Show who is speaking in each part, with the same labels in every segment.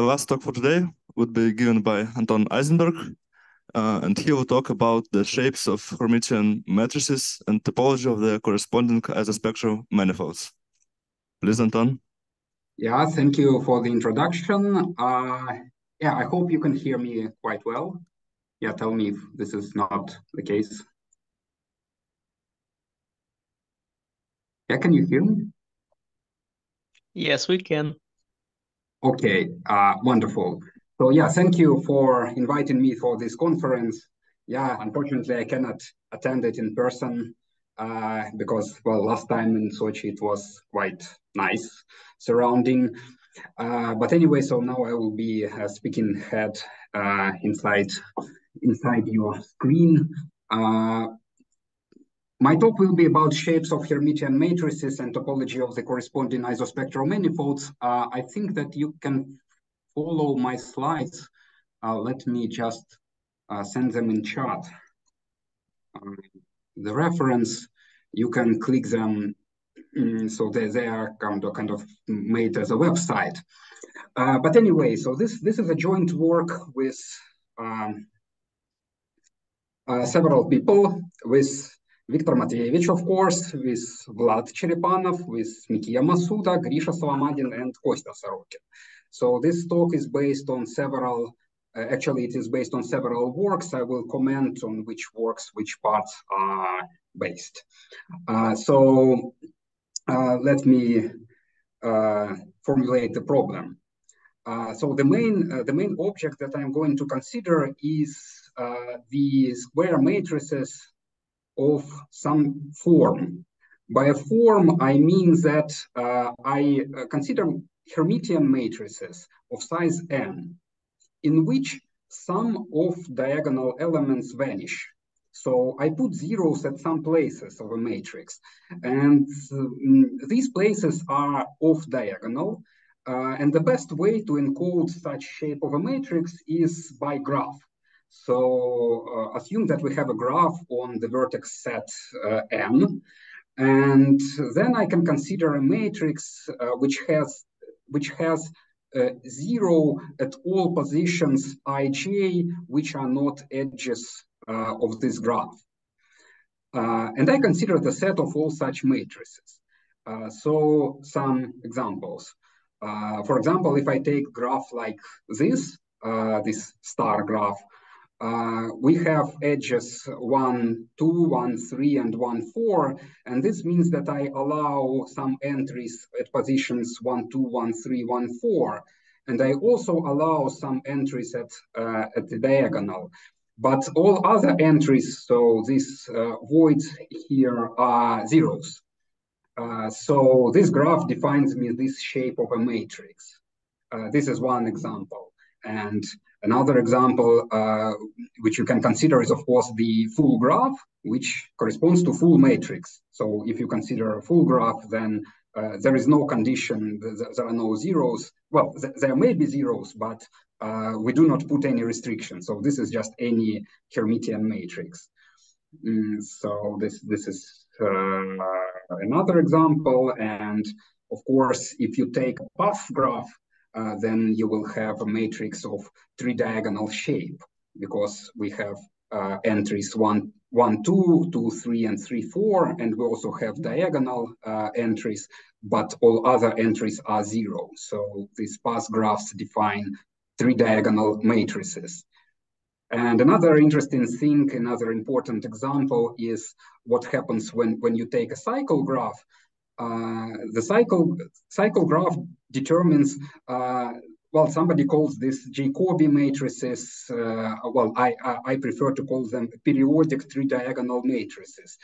Speaker 1: the last talk for today would be given by Anton Ayzenberg, uh, and he will talk about the shapes of Hermitian matrices and topology of the corresponding isospectral manifolds. Please, Anton.
Speaker 2: Yeah, thank you for the introduction. Uh, yeah, I hope you can hear me quite well. Yeah, tell me if this is not the case. Yeah, can you hear me?
Speaker 3: Yes, we can.
Speaker 2: Okay, uh, wonderful. So yeah, thank you for inviting me for this conference. Yeah, unfortunately, I cannot attend it in person uh, because, well, last time in Sochi it was quite nice surrounding. Uh, but anyway, so now I will be uh, speaking head uh, inside inside your screen. My talk will be about shapes of Hermitian matrices and topology of the corresponding isospectral manifolds. Uh, I think that you can follow my slides. Uh, let me just uh, send them in chat. Uh, the reference, you can click them mm, so they, they are kind of, kind of made as a website. Uh, but anyway, so this, this is a joint work with um, uh, several people, with Viktor Matveyevich, of course, with Vlad Cherepanov, with Mikiya Masuda, Grisha Solomadin, and Kostya Sorokin. So this talk is based on several, uh, actually it is based on several works. I will comment on which works, which parts are based. Uh, so uh, let me uh, formulate the problem. Uh, so the main, uh, the main object that I'm going to consider is the square matrices of some form. By a form, I mean that uh, I uh, consider Hermitian matrices of size n, in which some of diagonal elements vanish. So I put zeros at some places of a matrix, and um, these places are off diagonal. Uh, and the best way to encode such shape of a matrix is by graph. So uh, assume that we have a graph on the vertex set uh, M, and then I can consider a matrix uh, which has which has uh, zero at all positions ij, which are not edges uh, of this graph. Uh, and I consider the set of all such matrices. so some examples. for example, if I take graph like this, this star graph, uh, we have edges 1, 2, 1, 3, and 1, 4. And this means that I allow some entries at positions 1, 2, 1, 3, 1, 4. And I also allow some entries at, uh, at the diagonal. But all other entries, so these uh, voids here are zeros. Uh, so this graph defines me this shape of a matrix. Uh, this is one example. And Another example uh, which you can consider is, of course, the full graph, which corresponds to full matrix. So if you consider a full graph, then uh, there is no condition, there are no zeros. Well, th there may be zeros, but uh, we do not put any restrictions. So this is just any Hermitian matrix. Mm, so this, this is uh, another example. And of course, if you take a path graph, uh, then you will have a matrix of three diagonal shape because we have uh, entries one, one, two, two, three, and three, four, and we also have diagonal uh, entries, but all other entries are zero. So these path graphs define three diagonal matrices. And another interesting thing, another important example is what happens when, when you take a cycle graph uh, the cycle cycle graph determines uh, well somebody calls this Jacobi matrices uh, well I, I, I prefer to call them periodic three diagonal matrices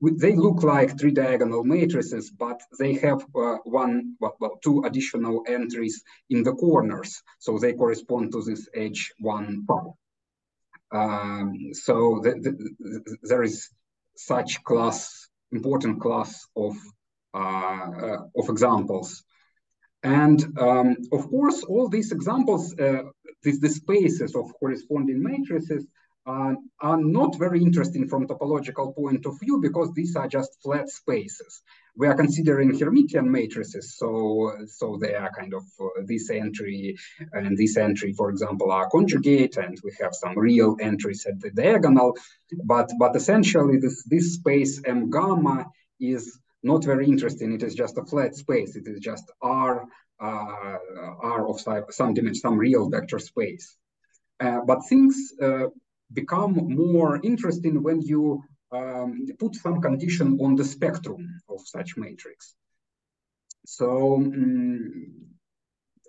Speaker 2: they look like three diagonal matrices but they have uh, one well, two additional entries in the corners so they correspond to this H1 part um, so the, the, there is such class important class of uh, of examples. And um, of course, all these examples, uh, these, the spaces of corresponding matrices uh, are not very interesting from topological point of view because these are just flat spaces. we are considering Hermitian matrices. So, so they are kind of uh, this entry and this entry, for example, are conjugate, and we have some real entries at the diagonal. But but essentially, this this space M gamma is not very interesting. It is just a flat space. It is just R uh, R of some dimension, some real vector space. Uh, but things uh, become more interesting when you um, put some condition on the spectrum of such matrix. So um,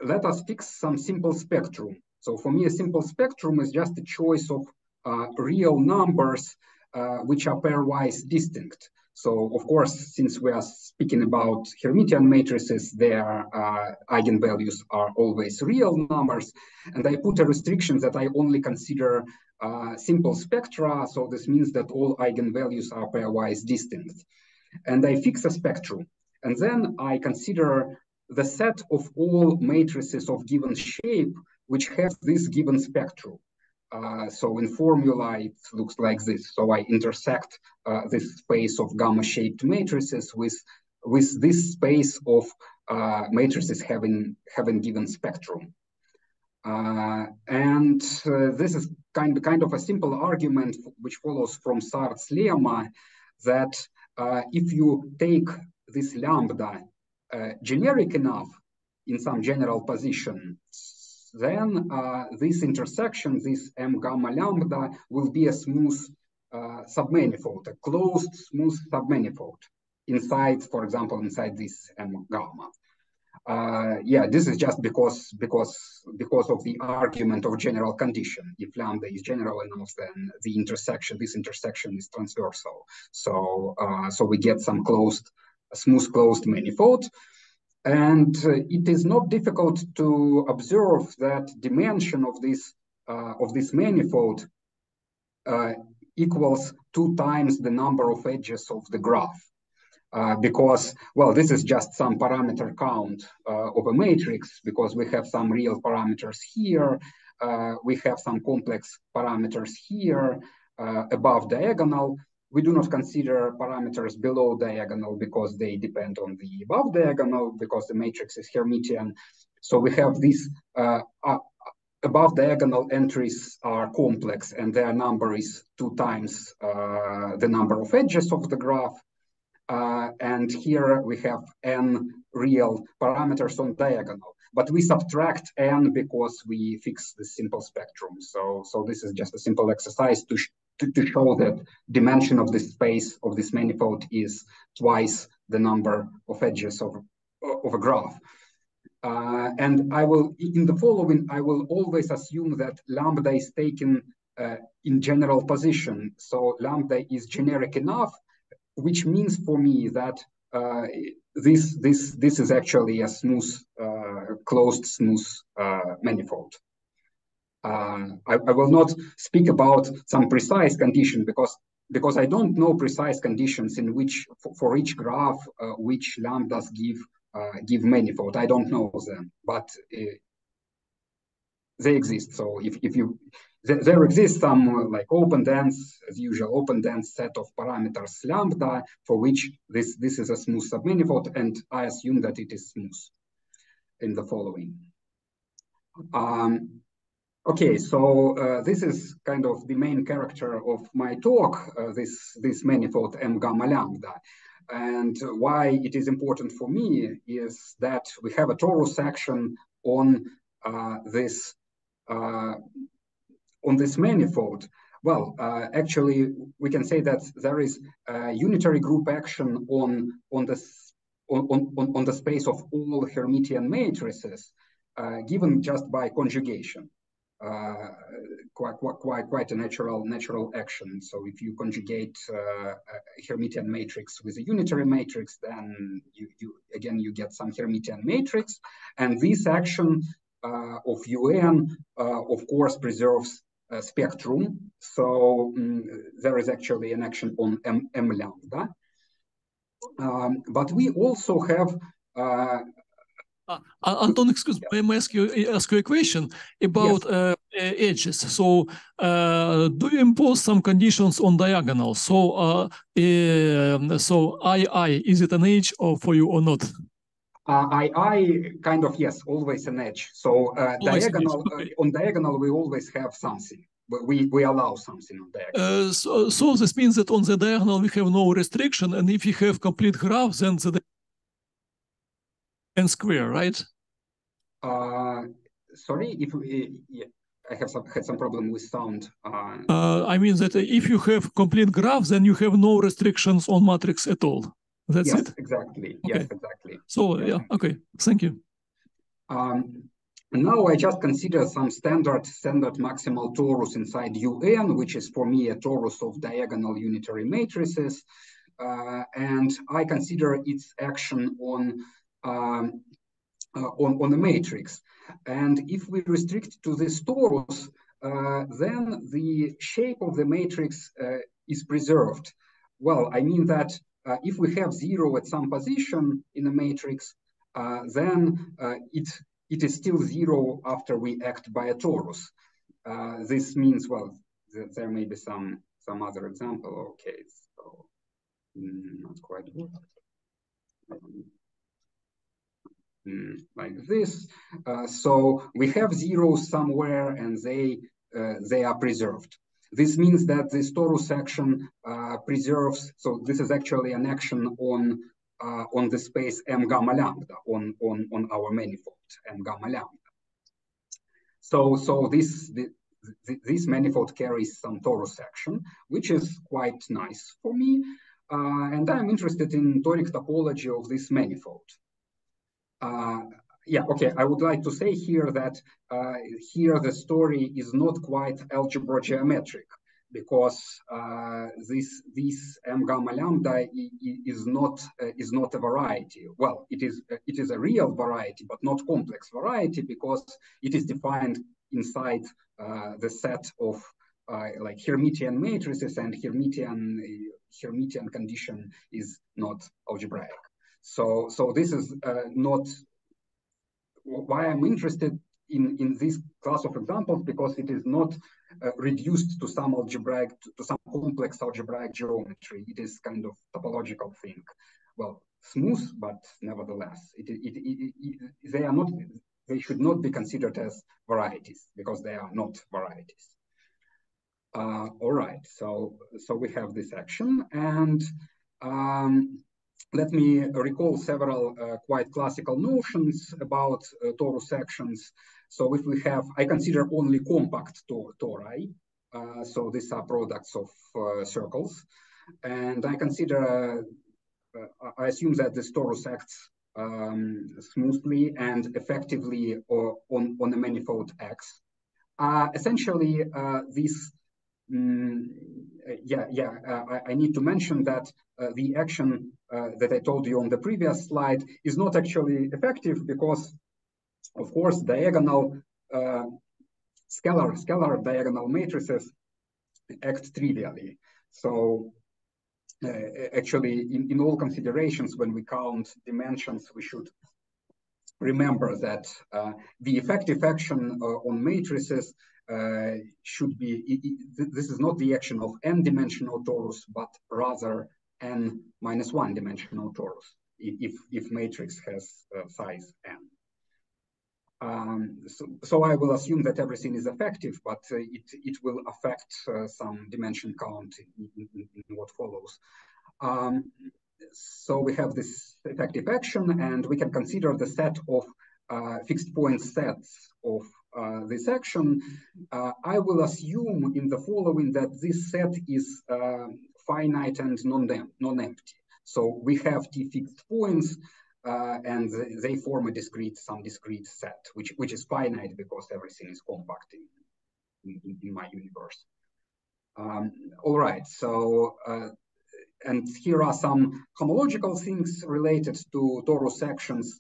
Speaker 2: let us fix some simple spectrum. So for me, a simple spectrum is just a choice of uh, real numbers uh, which are pairwise distinct. So of course, since we are speaking about Hermitian matrices, their uh, eigenvalues are always real numbers. And I put a restriction that I only consider uh, simple spectra. So this means that all eigenvalues are pairwise distinct. And I fix a spectrum. And then I consider the set of all matrices of given shape which have this given spectrum. Uh, so in formula, it looks like this. So I intersect uh, this space of gamma-shaped matrices with, with this space of uh, matrices having, having given spectrum. Uh, and uh, this is kind, kind of a simple argument which follows from Sard's lemma that uh, if you take this lambda generic enough in some general position, then uh, this intersection, this m gamma lambda, will be a smooth uh, submanifold, a closed smooth submanifold inside, for example, inside this m gamma. Uh, yeah, this is just because because because of the argument of general condition. If lambda is general enough, then the intersection, this intersection is transversal. So uh, so we get some closed, smooth closed manifold. And uh, it is not difficult to observe that dimension of this uh, of this manifold uh, equals two times the number of edges of the graph. Uh, because, well, this is just some parameter count uh, of a matrix because we have some real parameters here. Uh, we have some complex parameters here above diagonal we do not consider parameters below diagonal because they depend on the above diagonal because the matrix is Hermitian. So we have these uh, uh, above diagonal entries are complex and their number is two times uh, the number of edges of the graph. Uh, and here we have n real parameters on diagonal but we subtract n because we fix the simple spectrum. So, so this is just a simple exercise to, to, to show that dimension of this space of this manifold is twice the number of edges of, of a graph. Uh, and I will, in the following, I will always assume that lambda is taken uh, in general position. So lambda is generic enough, which means for me that uh, this this this is actually a smooth, uh, closed, smooth uh, manifold. Uh, I, I, will not speak about some precise condition because because I don't know precise conditions in which for, for each graph uh, which lambdas give uh, give manifold. I don't know them, but uh, they exist. So if if you there, exists some like open dense, as usual, open dense set of parameters lambda for which this this is a smooth submanifold, and I assume that it is smooth in the following. Um, Okay, so uh, this is kind of the main character of my talk, uh, this, this manifold M gamma lambda. And why it is important for me is that we have a torus action on uh, this uh, on this manifold. Well, uh, actually, we can say that there is a unitary group action on on this on, on, on the space of all Hermitian matrices, uh, given just by conjugation quite, quite, quite a natural, natural action. So if you conjugate uh, a Hermitian matrix with a unitary matrix, then you, you again, you get some Hermitian matrix. And this action uh, of UN, uh, of course, preserves spectrum. So um, there is actually an action on M, M lambda. Um, but we also have uh,
Speaker 4: Uh, Anton, excuse me, may I ask you, ask you a question about yes. uh, edges? So, uh, do you impose some conditions on diagonal? So, uh, so II, is it an edge or for you or not?
Speaker 2: Uh, II, kind of, yes, always an edge. So, uh, diagonal, okay. on diagonal, we always have something. We, we allow something on diagonal.
Speaker 4: so, so this means that on the diagonal, we have no restriction. And if you have complete graph, then the and square, right?
Speaker 2: Uh, sorry, if we, yeah, I have some had some problem with sound.
Speaker 4: Uh, uh, I mean that if you have complete graph, then you have no restrictions on matrix at all. That's
Speaker 2: yes,
Speaker 4: it.
Speaker 2: Exactly. Okay. Yes, exactly.
Speaker 4: So yeah, okay. Thank you.
Speaker 2: Um, now I just consider some standard standard maximal torus inside UN, which is for me a torus of diagonal unitary matrices, uh, and I consider its action on um, uh, on, on the matrix. And if we restrict to the torus, uh, then the shape of the matrix uh, is preserved. Well, I mean that if we have zero at some position in the matrix, then it it is still zero after we act by a torus. Uh, this means, well, th there may be some some other example. Okay, so mm, not quite good. Um, Mm, like this. Uh, so we have zeros somewhere and they, uh, they are preserved. This means that this torus action uh, preserves, so this is actually an action on uh, on the space m gamma lambda, on, on, on our manifold m gamma lambda. So, so this, the, this manifold carries some torus action, which is quite nice for me. Uh, and I'm interested in toric topology of this manifold. Uh, yeah, okay, I would like to say here that uh, here the story is not quite algebra geometric because uh, this this m gamma lambda is not uh, is not a variety. Well, it is it is a real variety, but not complex variety because it is defined inside uh, the set of uh, like Hermitian matrices, and Hermitian Hermitian condition is not algebraic. So, so this is uh, not why I'm interested in, in this class of examples because it is not uh, reduced to some algebraic, to, to, some complex algebraic geometry. It is kind of topological thing. Well, smooth, but nevertheless, it, it, it, they are not, they should not be considered as varieties because they are not varieties. Uh, all right, so so we have this action, and um, let me recall several uh, quite classical notions about uh, torus actions. So if we have, I consider only compact tor tori. Uh, so these are products of uh, circles. And I consider, uh, I assume that this torus acts um, smoothly and effectively on, on a manifold X. Uh, essentially, this Mm, yeah, yeah, uh, I, I, need to mention that uh, the action uh, that I told you on the previous slide is not actually effective because, of course, diagonal uh, scalar scalar diagonal matrices act trivially. So uh, actually, in, in all considerations, when we count dimensions, we should remember that uh, the effective action on matrices uh, should be, it, it, this is not the action of n-dimensional torus, but rather n minus one dimensional torus, if, if matrix has uh, size n. Um, so, so, I will assume that everything is effective, but uh, it, it will affect uh, some dimension count in, in, in what follows. Um, so we have this effective action, and we can consider the set of uh, fixed point sets of uh, this action, uh, I will assume in the following that this set is uh, finite and non-empty. So we have t fixed points uh, and they form a discrete, some discrete set, which, which is finite because everything is compact in, in, in my universe. Um, all right, so, uh, and here are some homological things related to torus sections.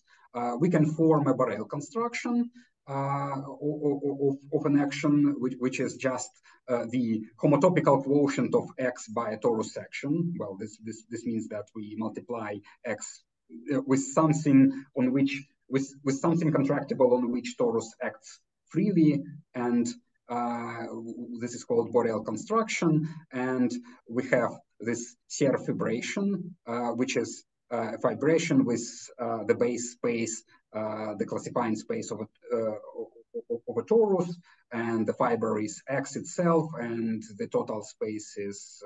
Speaker 2: We can form a Borel construction of, of, an action, which, which is just uh, the homotopical quotient of x by a torus action. Well, this, this, this means that we multiply x uh, with something on which with, with something contractible on which torus acts freely and uh, this is called Borel construction. And we have this Serre fibration, uh, which is uh, a fibration with uh, the base space, uh, the classifying space of a, of a torus, and the fiber is X itself, and the total space is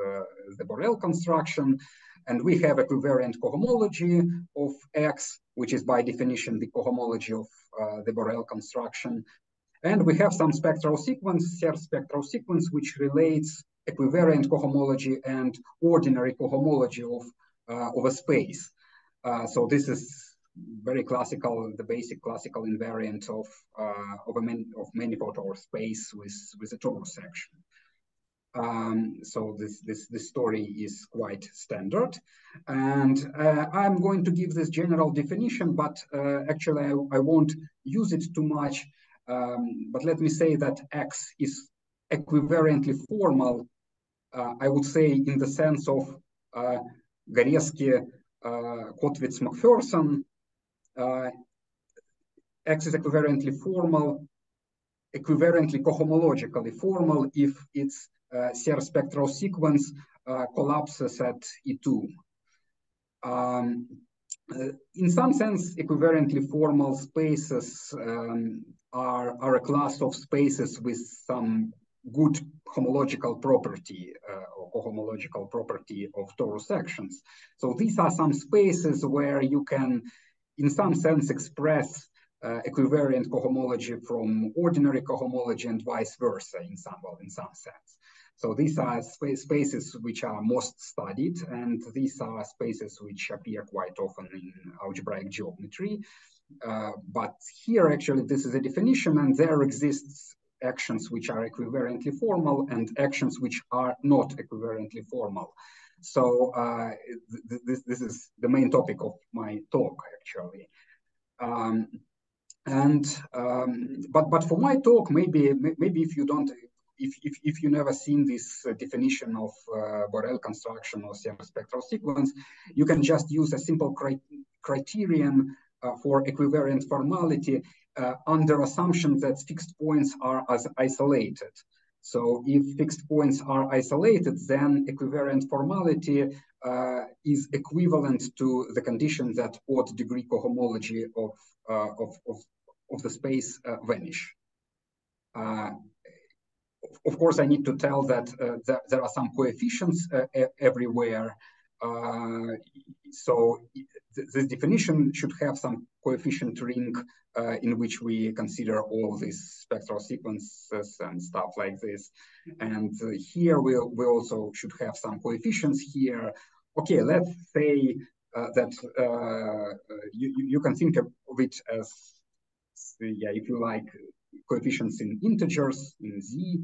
Speaker 2: the Borel construction. And we have equivariant cohomology of X, which is by definition the cohomology of the Borel construction. And we have some spectral sequence, Serre spectral sequence, which relates equivariant cohomology and ordinary cohomology of, uh, of a space. Uh, so this is very classical, the basic classical invariant of uh, of a man, of manifold or space with with a torus action. Um, so this this this story is quite standard, and uh, I'm going to give this general definition, but uh, actually I, I won't use it too much um, but let me say that X is equivariantly formal, uh, I would say in the sense of Goresky, uh. Uh, X is equivariantly formal, equivariantly cohomologically formal if its uh, Serre spectral sequence uh, collapses at E2. Um, uh, in some sense, equivariantly formal spaces um, are, are a class of spaces with some good homological property uh, or homological property of torus actions. So these are some spaces where you can, in some sense, express uh, equivariant cohomology from ordinary cohomology and vice versa in some, well, in some sense. So these are spaces which are most studied, and these are spaces which appear quite often in algebraic geometry. Uh, but here, actually, this is a definition, and there exists actions which are equivariantly formal and actions which are not equivariantly formal. So uh, th this, this is the main topic of my talk, actually. Um, and um, but but for my talk, maybe maybe if you don't if, if, if you never seen this uh, definition of uh, Borel construction or spectral sequence, you can just use a simple cri criterion uh, for equivariant formality uh, under assumption that fixed points are as isolated. So if fixed points are isolated, then equivariant formality uh, is equivalent to the condition that odd degree cohomology of, uh, of, of, of, the space uh, vanish. Uh, of course, I need to tell that, that there are some coefficients everywhere. so this definition should have some coefficient ring uh, in which we consider all these spectral sequences and stuff like this. And uh, here we, we also should have some coefficients here. Okay, let's say uh, that uh, you, you can think of it as, yeah, if you like, coefficients in integers, in z,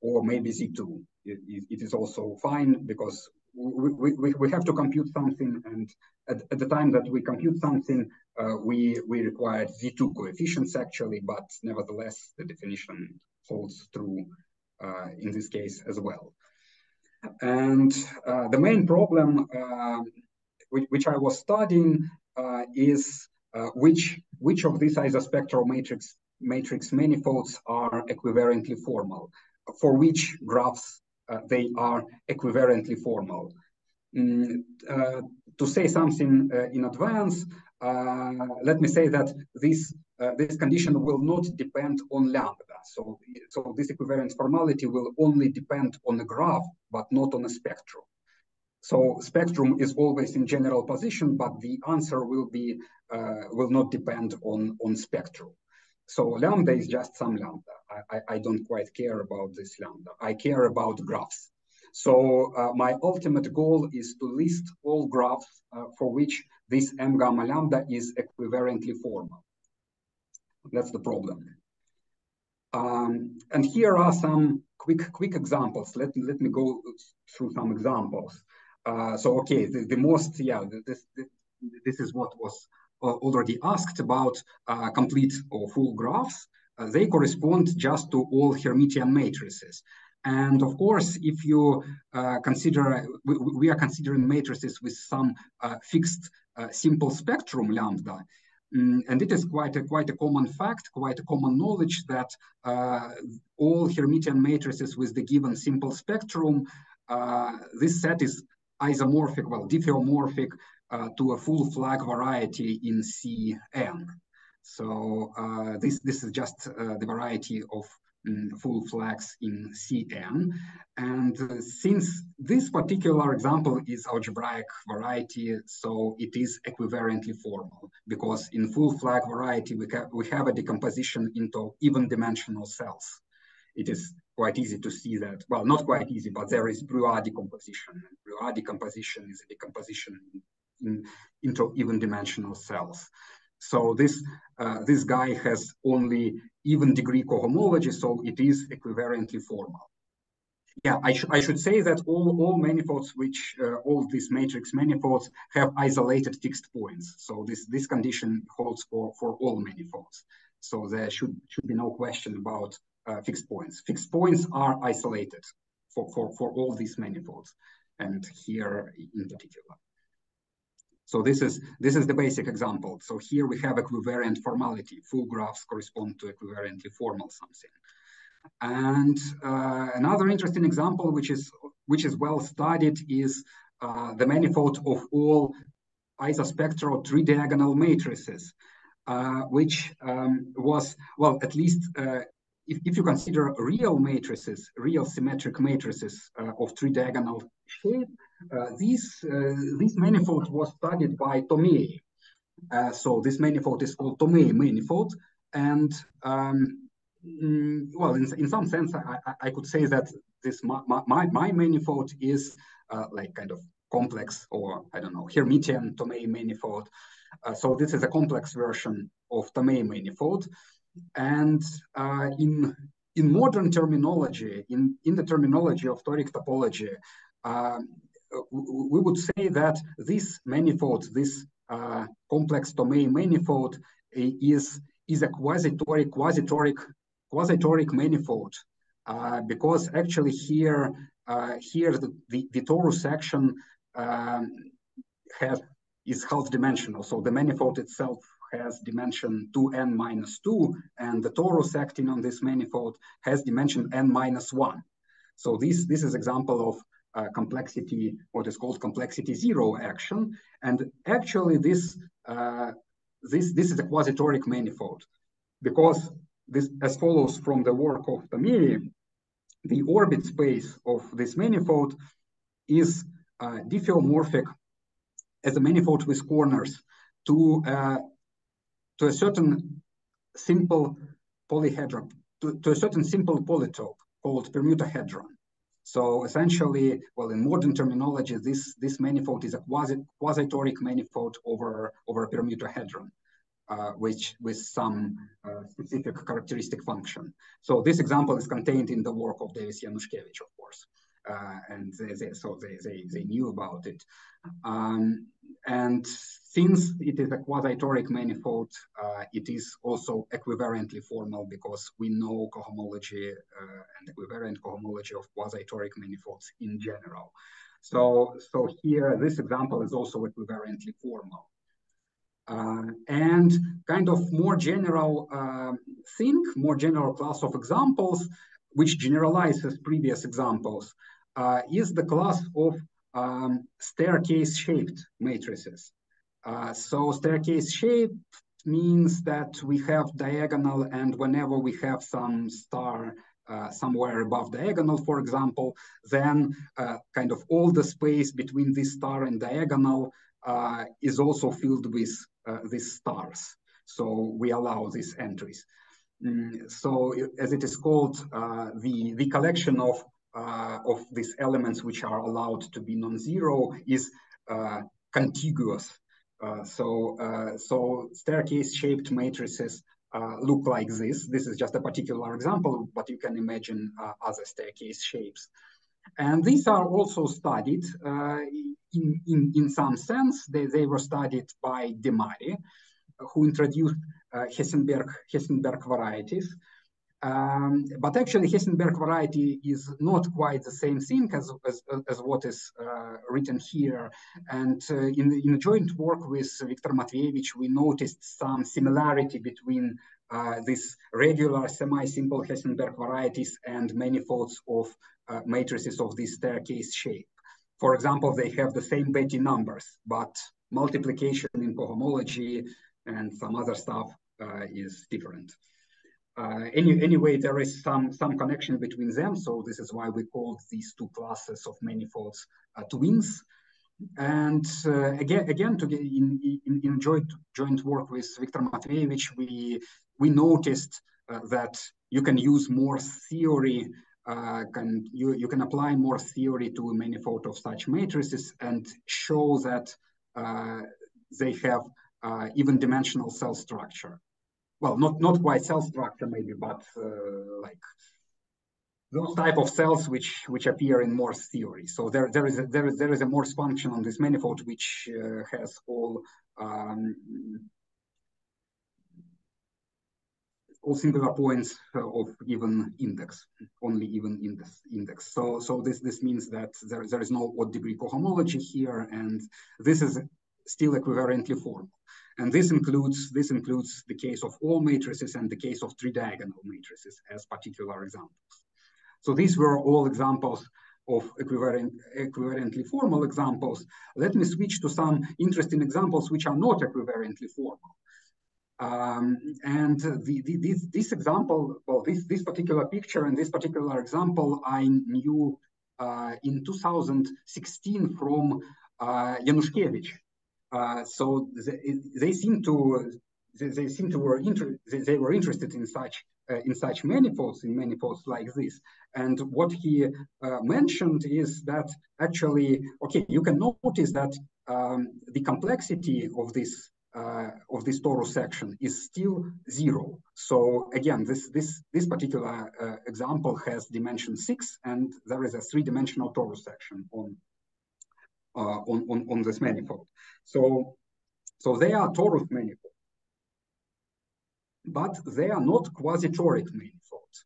Speaker 2: or maybe z2. it, it is also fine because we, we, we have to compute something and at, at the time that we compute something uh, we we required z2 coefficients actually but nevertheless the definition holds true uh, in this case as well. And uh, the main problem um, which, which, I was studying uh, is uh, which which of these isospectral matrix matrix manifolds are equivariantly formal for which graphs they are equivariantly formal. Mm, uh, to say something uh, in advance, let me say that this this condition will not depend on lambda. So, so this equivariant formality will only depend on the graph, but not on a spectrum. So spectrum is always in general position, but the answer will be uh, will not depend on on spectrum. So lambda is just some lambda. I, I, I don't quite care about this lambda. I care about graphs. So uh, my ultimate goal is to list all graphs uh, for which this m gamma lambda is equivariantly formal. That's the problem. Um, and here are some quick quick examples. Let, let me go through some examples. Uh, so, okay, the, the most, yeah, this, this, this is what was already asked about uh, complete or full graphs, uh, they correspond just to all Hermitian matrices. And of course, if you uh, consider, we, we, are considering matrices with some uh, fixed uh, simple spectrum lambda, Mm, and it is quite a quite a common fact, quite a common knowledge that uh, all Hermitian matrices with the given simple spectrum, uh, this set is isomorphic, well, diffeomorphic uh, to a full flag variety in Cn. So uh, this this is just uh, the variety of um, full flags in Cn. And uh, since this particular example is algebraic variety, so it is equivariantly formal because in full flag variety, we, we have a decomposition into even dimensional cells. It is quite easy to see that, well, not quite easy, but there is Bruhat decomposition. Bruhat decomposition is a decomposition in, into even dimensional cells. So this, uh, this guy has only even degree cohomology, so it is equivariantly formal. Yeah, I, sh I should say that all, all manifolds, which uh, all these matrix manifolds have isolated fixed points. So this, this condition holds for, for all manifolds. So there should, should be no question about uh, fixed points. Fixed points are isolated for, for, for all these manifolds, and here in particular. So this is this is the basic example. So here we have equivariant formality. Full graphs correspond to equivariantly formal something. And uh, another interesting example, which is which is well studied, is uh, the manifold of all isospectral three-diagonal matrices, uh, which um, was well at least. Uh, if, if you consider real matrices, real symmetric matrices uh, of three-diagonal shape, this, uh, this manifold was studied by Tomei. Uh, so this manifold is called Tomei manifold. And um, mm, well, in, in some sense, I, I could say that this my, my, my manifold is uh, like kind of complex or I don't know, Hermitian Tomei manifold. Uh, so this is a complex version of Tomei manifold. And uh, in in modern terminology, in, in the terminology of toric topology, um, we would say that this manifold, this uh, complex Tomei manifold, is is a quasi-toric, quasi-toric, quasi-toric manifold, uh, because actually here uh, here the, the, the torus action um, has is half-dimensional. So the manifold itself has dimension 2n minus 2, and the torus acting on this manifold has dimension n minus 1. So this, this is example of uh, complexity, what is called complexity zero action. And actually this, uh, this, this is a quasi-toric manifold because this as follows from the work of Tomei, the orbit space of this manifold is uh, diffeomorphic as a manifold with corners to, uh, to a certain simple polyhedron, to, to a certain simple polytope called permutahedron. So essentially, well, in modern terminology, this, this manifold is a quasi, quasi-toric manifold over, over a permutahedron, uh, which with some uh, specific characteristic function. So this example is contained in the work of Davis Januszkiewicz, of course. Uh, and they, they, so they, they, they knew about it. Um, and since it is a quasi-toric manifold, uh, it is also equivariantly formal because we know cohomology uh, and equivariant cohomology of quasi-toric manifolds in general. So, so here, this example is also equivariantly formal. Uh, and kind of more general uh, thing, more general class of examples, which generalizes previous examples, uh, is the class of um, staircase-shaped matrices. Uh, so staircase shape means that we have diagonal and whenever we have some star uh, somewhere above diagonal, for example, then uh, kind of all the space between this star and diagonal uh, is also filled with uh, these stars. So we allow these entries. Mm, so as it is called, uh, the, the collection of, of these elements which are allowed to be non-zero is contiguous uh, so, uh, so staircase-shaped matrices uh, look like this. This is just a particular example, but you can imagine other staircase shapes. And these are also studied in, in, in some sense. They, they were studied by De Mari, who introduced Hessenberg, Hessenberg varieties. Um, but actually, Hessenberg variety is not quite the same thing as, as, as what is uh, written here. And uh, in, in joint work with Viktor Matveevich, we noticed some similarity between uh, these regular semi-simple Hessenberg varieties and manifolds of uh, matrices of this staircase shape. For example, they have the same Betti numbers, but multiplication in cohomology and some other stuff uh, is different. Uh, any, anyway, there is some, some connection between them. So this is why we call these two classes of manifolds uh, twins. And uh, again, again, to get in, in, in, joint, joint work with Viktor Matveevich, we, we noticed uh, that you can use Morse theory, uh, can, you, you can apply Morse theory to a manifold of such matrices and show that they have even dimensional cell structure well, not not quite cell structure maybe, but uh, like those type of cells which which appear in Morse theory. So there there is a, there is there is a Morse function on this manifold which uh, has all um, all singular points of even index, only even index. index. So so this this means that there there is no odd degree cohomology here, and this is still equivariantly formal. And this includes, this includes the case of all matrices and the case of tridiagonal matrices as particular examples. So these were all examples of equivalent, equivariantly formal examples. Let me switch to some interesting examples which are not equivariantly formal. Um, and the, the, this, this example, well, this, this particular picture and this particular example I knew uh, in 2016 from uh, Januszkiewicz, uh, so they, they, seem to they, they seem to were inter they, they, were interested in such uh, in such manifolds in manifolds like this. And what he uh, mentioned is that actually, okay, you can notice that um, the complexity of this uh, of this torus action is still zero. So again, this this this particular uh, example has dimension six, and there is a three-dimensional torus action on on, on, on this manifold. So, so they are torus manifolds, but they are not quasi-toric manifolds.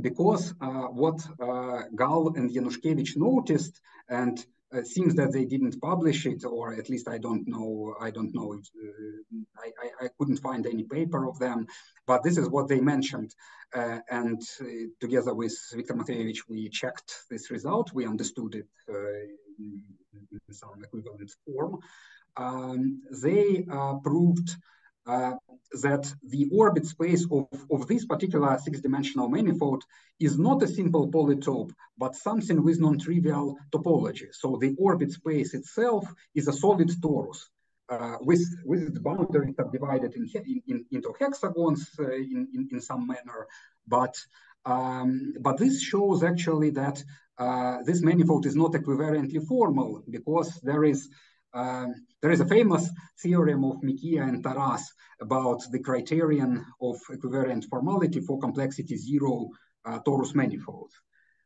Speaker 2: Because uh, what uh, Gal and Januszkiewicz noticed, and it seems that they didn't publish it, or at least I don't know. I don't know. Uh, I, I, I, couldn't find any paper of them, but this is what they mentioned. Uh, and uh, together with Viktor Matveevich, we checked this result. We understood it uh, some equivalent form. Um, they uh, proved uh, that the orbit space of, of this particular six-dimensional manifold is not a simple polytope, but something with non-trivial topology. So the orbit space itself is a solid torus. Uh, with with its boundaries subdivided in, in, into hexagons uh, in, in, in some manner, but um, but this shows actually that this manifold is not equivariantly formal because there is um, there is a famous theorem of Mikiya and Taras about the criterion of equivariant formality for complexity zero uh, torus manifolds,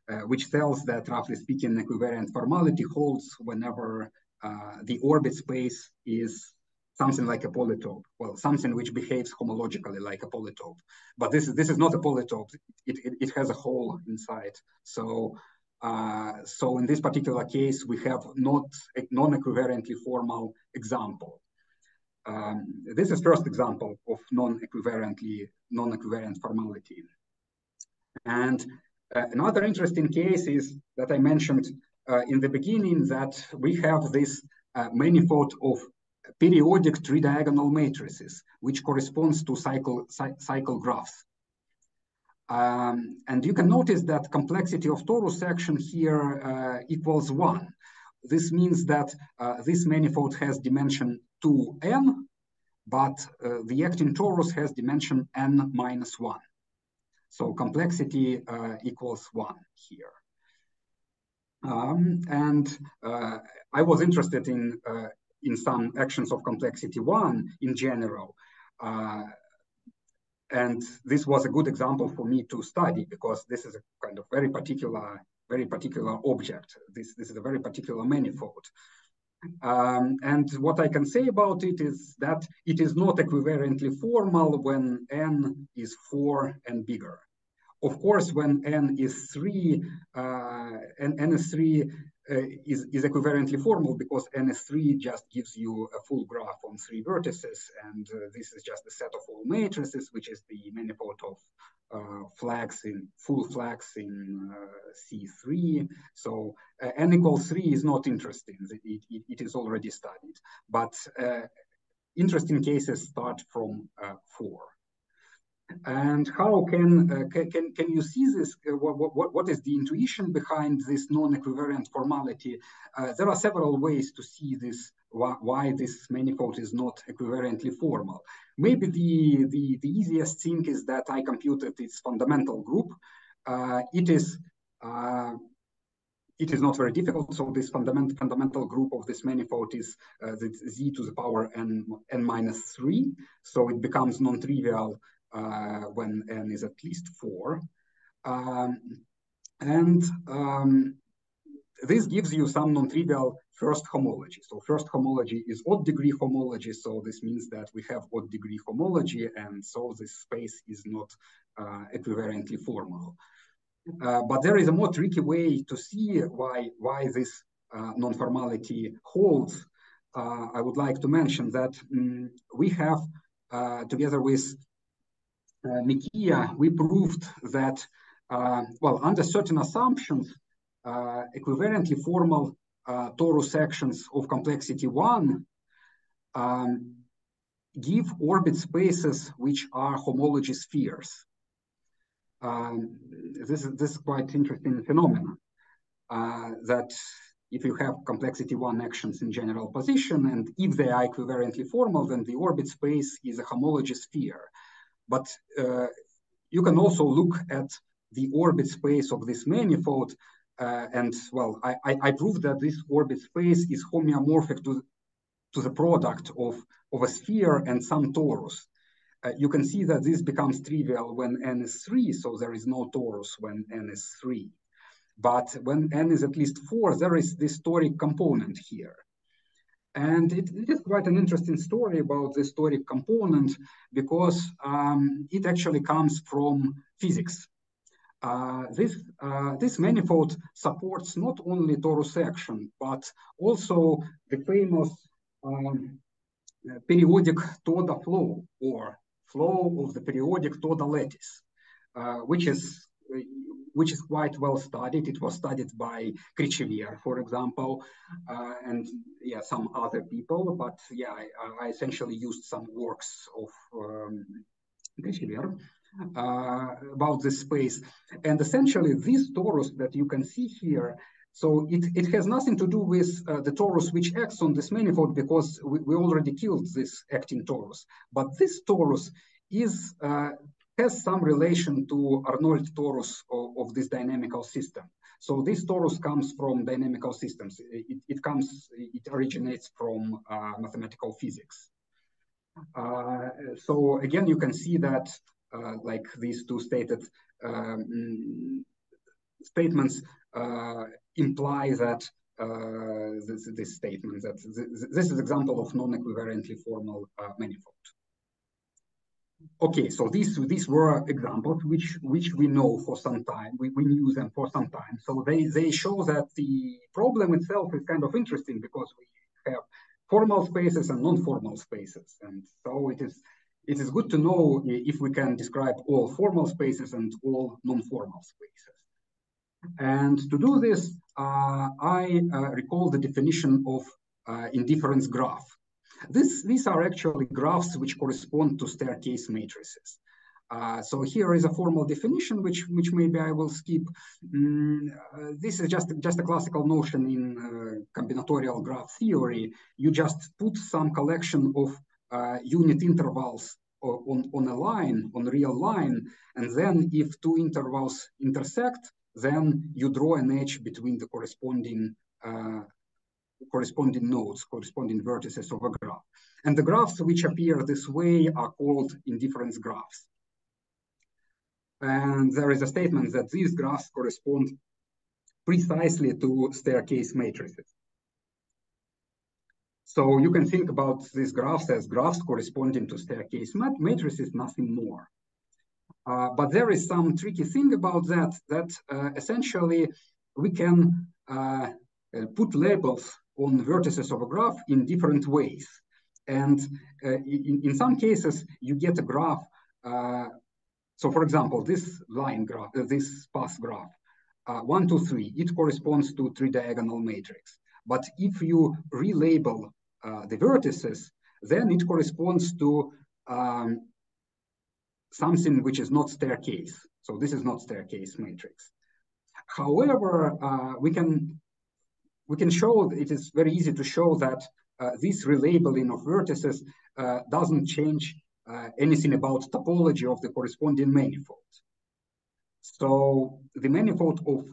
Speaker 2: uh, which tells that, roughly speaking, equivariant formality holds whenever uh, the orbit space is something like a polytope, well, something which behaves homologically like a polytope. But this is, this is not a polytope, it, it, it has a hole inside. So uh, so in this particular case, we have not a non-equivariantly formal example. Um, this is first example of non-equivalently non-equivariant formality. And uh, another interesting case is that I mentioned uh, in the beginning that we have this uh, manifold of periodic tridiagonal matrices, which corresponds to cycle, cycle graphs. Um, and you can notice that complexity of torus action here uh, equals one. This means that uh, this manifold has dimension 2n, but uh, the acting torus has dimension n minus 1. So complexity uh, equals 1 here. Um, and uh, I was interested in, uh, in some actions of complexity 1 in general. And this was a good example for me to study because this is a kind of very particular, very particular object. This, this is a very particular manifold. Um, and what I can say about it is that it is not equivariantly formal when n is 4 and bigger. Of course, when n is 3, uh, and n is 3 uh, is, is equivariantly formal because NS3 just gives you a full graph on three vertices. And uh, this is just the set of all matrices, which is the manifold of uh, flags in full flags in uh, C3. So uh, n equals 3 is not interesting. It, it, it is already studied. But interesting cases start from 4. And how can, uh, can, can you see this? Uh, what, what, what is the intuition behind this non-equivariant formality? Uh, there are several ways to see this, why, why, this manifold is not equivariantly formal. Maybe the, the, the easiest thing is that I computed its fundamental group. Uh, it is uh, it is not very difficult. So this fundamental fundamental group of this manifold is uh, z to the power n n minus three. So it becomes non-trivial when n is at least 4. Um, and um, this gives you some non-trivial first homology. So first homology is odd degree homology. So this means that we have odd degree homology. And so this space is not uh, equivariantly formal. Uh, but there is a more tricky way to see why, why this uh, non-formality holds. Uh, I would like to mention that um, we have, uh, together with uh, Mikiya, we proved that, uh, well, under certain assumptions, uh, equivariantly formal torus actions of complexity one um, give orbit spaces which are homology spheres. Um, this, is, this is quite interesting phenomenon uh, that if you have complexity one actions in general position and if they are equivariantly formal, then the orbit space is a homology sphere. But uh, you can also look at the orbit space of this manifold. Uh, and well, I, I, I proved that this orbit space is homeomorphic to, to the product of, of a sphere and some torus. Uh, you can see that this becomes trivial when n is 3, so there is no torus when n is 3. But when n is at least 4, there is this toric component here. And it, it is quite an interesting story about the toric component because um, it actually comes from physics. Uh, this, uh, this manifold supports not only torus action, but also the famous um, periodic Toda flow or flow of the periodic Toda lattice, uh, which is which is quite well studied. It was studied by Krichever, for example, uh, and yeah, some other people. But yeah, I, I essentially used some works of um, uh, about this space. And essentially, this torus that you can see here, so it, it has nothing to do with uh, the torus which acts on this manifold because we, we already killed this acting torus. But this torus is uh, has some relation to Arnold torus of, of, this dynamical system. So this torus comes from dynamical systems. It, it comes, it originates from uh, mathematical physics. Uh, so again, you can see that uh, like these two stated um, statements uh, imply that uh, this, this, statement that this, this is example of non-equivariantly formal uh, manifold. Okay, so these these were examples which which we know for some time. We, we knew them for some time. So they they show that the problem itself is kind of interesting because we have formal spaces and non-formal spaces, and so it is it is good to know if we can describe all formal spaces and all non-formal spaces. And to do this, uh, I uh, recall the definition of uh, indifference graph. This, these are actually graphs which correspond to staircase matrices. Uh, so here is a formal definition, which which maybe I will skip. Mm, uh, this is just just a classical notion in uh, combinatorial graph theory. You just put some collection of uh, unit intervals on on a line, on real line, and then if two intervals intersect, then you draw an edge between the corresponding uh, corresponding nodes, corresponding vertices of a graph. And the graphs which appear this way are called indifference graphs. And there is a statement that these graphs correspond precisely to staircase matrices. So you can think about these graphs as graphs corresponding to staircase mat matrices, nothing more. Uh, but there is some tricky thing about that, that uh, essentially we can uh, put labels on vertices of a graph in different ways. And uh, in, in some cases, you get a graph. Uh, so for example, this line graph, uh, this path graph, one, two, three, it corresponds to three diagonal matrix. But if you relabel the vertices, then it corresponds to um, something which is not staircase. So this is not staircase matrix. However, uh, we can we can show it is very easy to show that uh, this relabeling of vertices uh, doesn't change uh, anything about topology of the corresponding manifold. So the manifold of,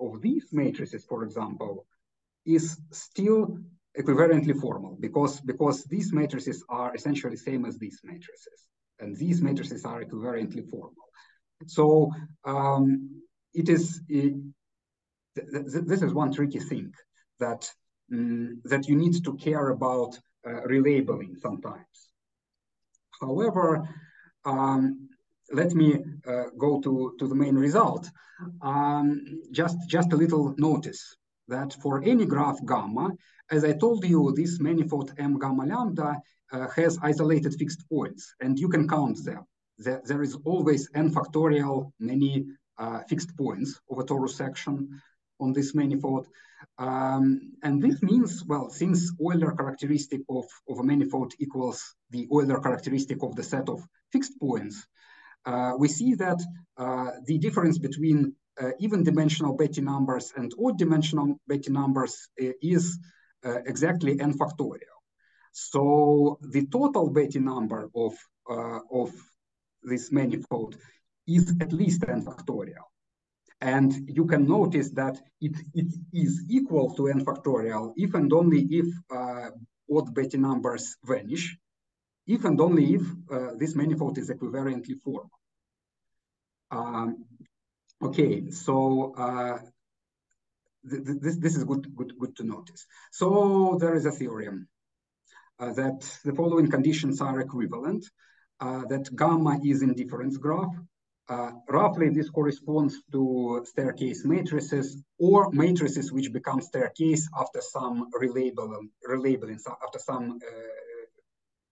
Speaker 2: of these matrices, for example, is still equivariantly formal because, because these matrices are essentially same as these matrices. And these matrices are equivariantly formal. So um, it is, it, th th this is one tricky thing that, um, that you need to care about uh, relabeling sometimes. However, um, let me uh, go to, to the main result. Um, just, just a little notice that for any graph gamma, as I told you, this manifold M gamma lambda uh, has isolated fixed points, and you can count them. There, there is always n factorial many uh, fixed points of a torus action on this manifold. Um, and this means, well, since Euler characteristic of, of a manifold equals the Euler characteristic of the set of fixed points, uh, we see that uh, the difference between uh, even dimensional Betti numbers and odd dimensional Betti numbers uh, is uh, exactly n factorial. So the total Betti number of, uh, of this manifold is at least n factorial. And you can notice that it, it is equal to n factorial if and only if uh, odd Betti numbers vanish, if and only if uh, this manifold is equivariantly formal. Um, okay, so uh, th th this, this is good, good, good to notice. So there is a theorem uh, that the following conditions are equivalent, uh, that gamma is indifference graph, uh, roughly, this corresponds to staircase matrices or matrices which become staircase after some relabeling, relabeling after some uh,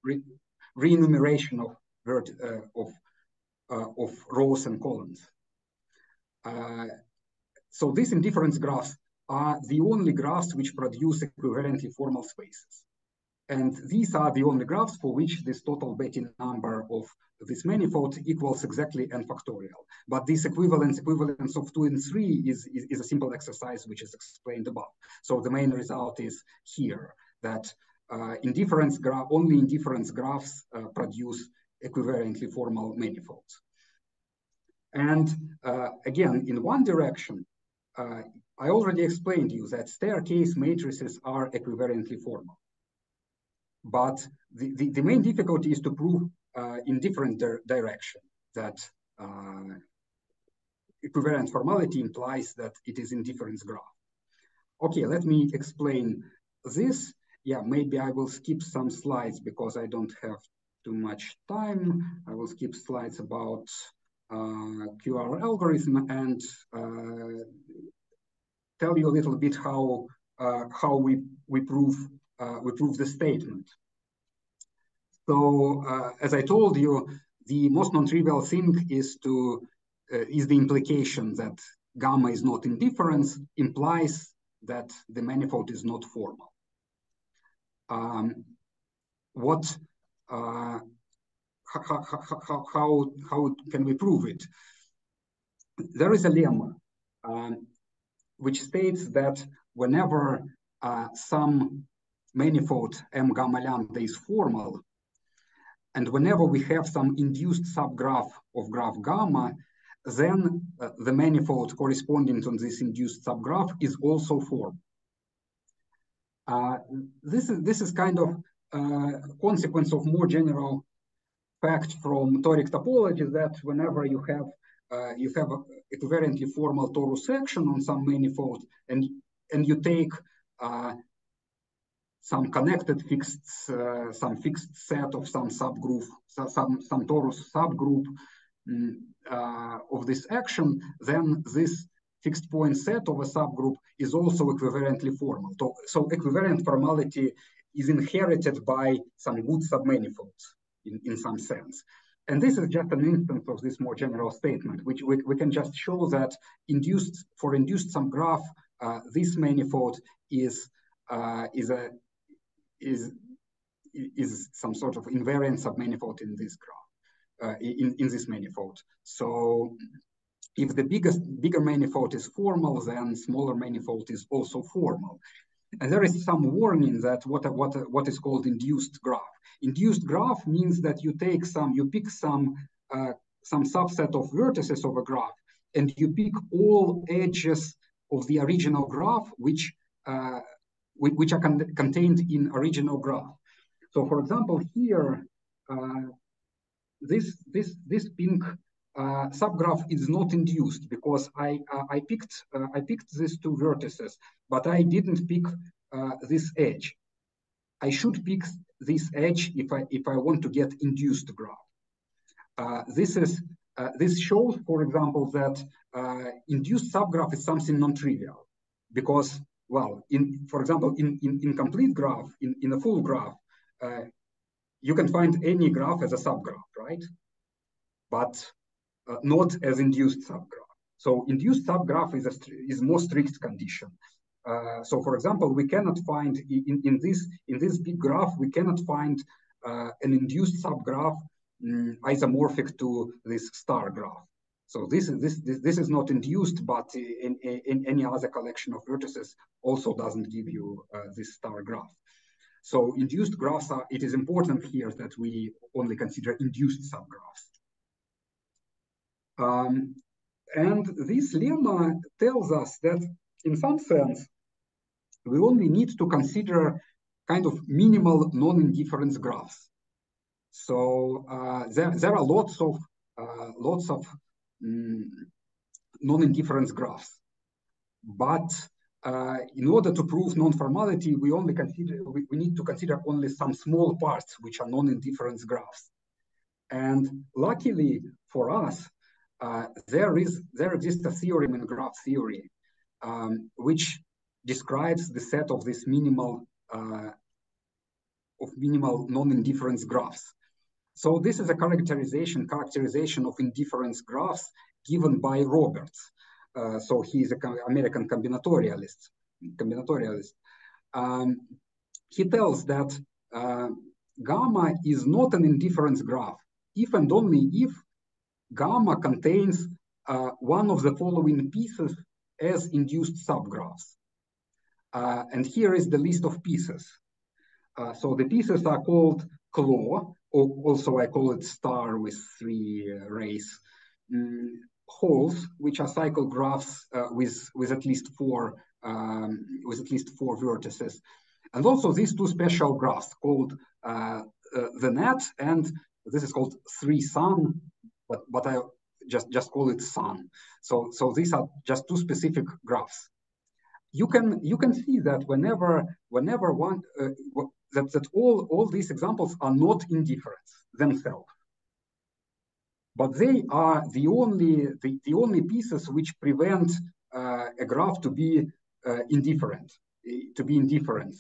Speaker 2: re renumeration of, uh, of, uh, of rows and columns. Uh, so these indifference graphs are the only graphs which produce equivariantly formal spaces. And these are the only graphs for which this total Betti number of this manifold equals exactly n factorial. But this equivalence, equivalence of two and three is, is, is a simple exercise which is explained above. So the main result is here that uh, indifference graph, only indifference graphs uh, produce equivariantly formal manifolds. And uh, again, in one direction, uh, I already explained to you that staircase matrices are equivariantly formal. But the, the, the main difficulty is to prove uh, in different di direction that uh, equivariant formality implies that it is indifference graph. Okay, let me explain this. Yeah, maybe I will skip some slides because I don't have too much time. I will skip slides about uh, QR algorithm and uh, tell you a little bit how uh, how we we prove we prove the statement. So uh, as I told you, the most non-trivial thing is to uh, is the implication that gamma is not indifference implies that the manifold is not formal. Um, what uh, how, how, how, how can we prove it? There is a lemma um, which states that whenever uh, some manifold m gamma lambda is formal, and whenever we have some induced subgraph of graph gamma, then uh, the manifold corresponding to this induced subgraph is also formed. Uh, this is this is kind of uh, consequence of more general fact from toric topology that whenever you have uh, you have a equivariantly formal torus action on some manifold and and you take uh, some connected fixed, uh, some fixed set of some subgroup, some, some torus subgroup um, of this action, then this fixed point set of a subgroup is also equivariantly formal. So, so equivariant formality is inherited by some good submanifolds in, in some sense. And this is just an instance of this more general statement, which we, we can just show that induced for induced some graph, uh, this manifold is uh, is a is is some sort of invariant submanifold in this graph, uh, in in this manifold. So if the biggest bigger manifold is formal, then smaller manifold is also formal. And there is some warning that what what what is called induced graph. Induced graph means that you take some, you pick some uh, some subset of vertices of a graph, and you pick all edges of the original graph, which uh, which are con contained in original graph. So, for example, here, uh, this this this pink uh, subgraph is not induced because I uh, I picked uh, I picked these two vertices, but I didn't pick uh, this edge. I should pick this edge if I if I want to get induced graph. Uh, this is this shows, for example, that induced subgraph is something non-trivial because, well, in for example, in in, in complete graph, in, in a full graph, uh, you can find any graph as a subgraph, right? But uh, not as induced subgraph. So induced subgraph is a is more strict condition. Uh, so for example, we cannot find in, in this in this big graph, we cannot find uh, an induced subgraph um, isomorphic to this star graph. So this is this, this this is not induced, but in, in, in any other collection of vertices also doesn't give you uh, this star graph. So induced graphs are, it is important here that we only consider induced subgraphs. Um, and this lemma tells us that in some sense, we only need to consider kind of minimal non-indifference graphs. So uh, there, there are lots of uh, lots of non-indifference graphs, but uh, in order to prove non-formality, we only consider we, we, need to consider only some small parts which are non-indifference graphs. And luckily for us, uh, there is there exists a theorem in graph theory um, which describes the set of this minimal uh, of minimal non-indifference graphs. So this is a characterization characterization of indifference graphs given by Roberts. Uh, so he's an American combinatorialist. Combinatorialist. Um, he tells that uh, gamma is not an indifference graph if and only if gamma contains uh, one of the following pieces as induced subgraphs. Uh, and here is the list of pieces. Uh, so the pieces are called claw, also I call it star with three uh, rays. Mm, holes, which are cycle graphs uh, with, with at least four um, with at least four vertices. And also these two special graphs called uh, the net and this is called three sun, but, but I just, just call it sun. So, so these are just two specific graphs. You can, you can see that whenever, whenever one, that, that all, all these examples are not indifferent themselves. But they are the only, the, the only pieces which prevent uh, a graph to be uh, indifferent, to be indifferent.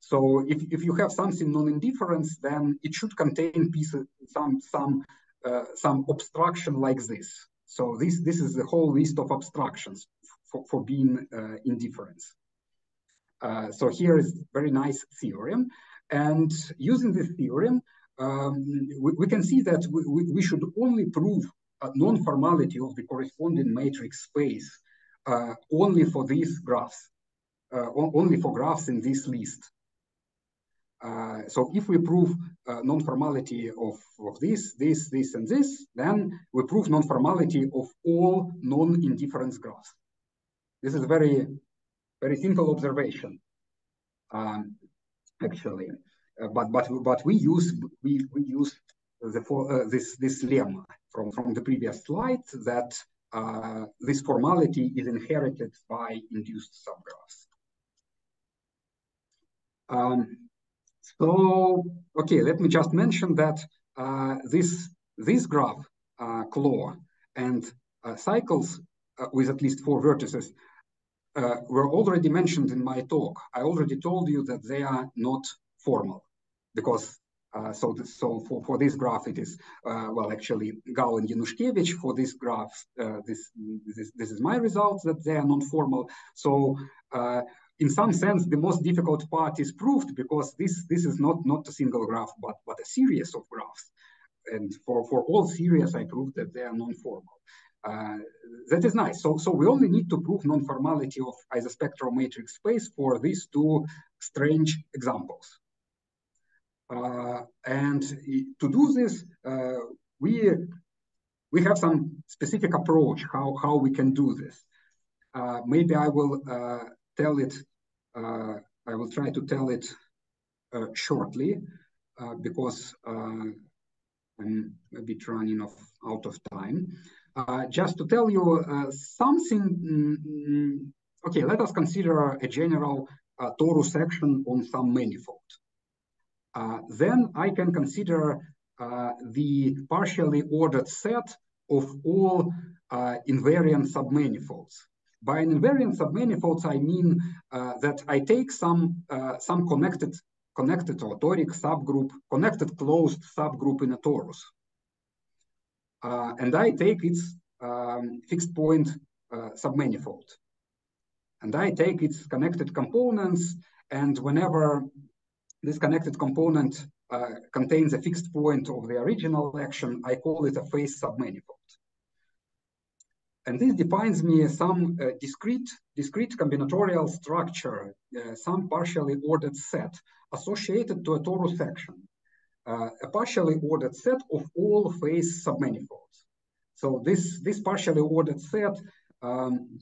Speaker 2: So if, if you have something non-indifference, then it should contain pieces, some, some uh, some obstruction like this. So this, this is the whole list of obstructions for, for being uh, indifference. Uh, so here is very nice theorem. And using this theorem, um, we, we, can see that we, we should only prove non-formality of the corresponding matrix space uh, only for these graphs, uh, only for graphs in this list. Uh, so if we prove uh, non-formality of, of this, this, this, and this, then we prove non-formality of all non-indifference graphs. This is a very, very simple observation, um, actually. Uh, but but but we use we, we use the uh, this this lemma from from the previous slide that uh, this formality is inherited by induced subgraphs. Um, so, okay, let me just mention that uh, this, this graph, uh, claw, and uh, cycles with at least four vertices uh, were already mentioned in my talk. I already told you that they are not formal because uh, so, so for, for this graph, it is, uh, well, actually, Gal and Yanushkevich. For this graph, uh, this, this, this is my results that they are non-formal. So in some sense, the most difficult part is proved because this, this is not, not a single graph, but, but a series of graphs. And for, for all series, I proved that they are non-formal. Uh, that is nice. So, so we only need to prove non-formality of isospectral matrix space for these two strange examples. Uh, and to do this, uh, we we have some specific approach how how we can do this. Uh, maybe I will tell it. I will try to tell it shortly because I'm a bit running off, out of time. Uh, just to tell you uh, something, mm, okay, let us consider a general uh, torus action on some manifold. Uh, then I can consider uh, the partially ordered set of all invariant submanifolds. By an invariant submanifolds, I mean that I take some some connected connected or toric subgroup, connected closed subgroup in a torus. Uh, and I take its um, fixed point uh, submanifold. And I take its connected components, and whenever this connected component uh, contains a fixed point of the original action. I call it a face submanifold. And this defines me some uh, discrete, discrete combinatorial structure, uh, some partially ordered set associated to a torus action, uh, a partially ordered set of all face submanifolds. So this, this partially ordered set um,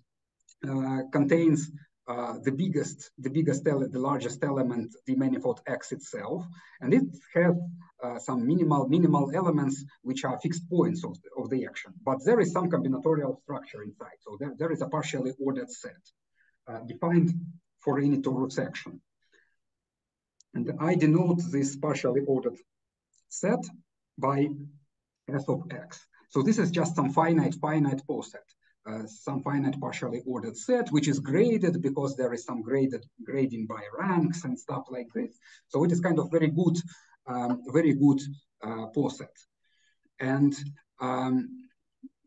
Speaker 2: uh, contains uh, the biggest, the biggest the largest element, the manifold X itself, and it has uh, some minimal minimal elements which are fixed points of the, of the action. But there is some combinatorial structure inside, so there, there is a partially ordered set uh, defined for any torus action. And I denote this partially ordered set by f of X. So this is just some finite finite poset. Uh, some finite partially ordered set, which is graded because there is some graded grading by ranks and stuff like this. So it is kind of very good, um, very good uh, poset. And um,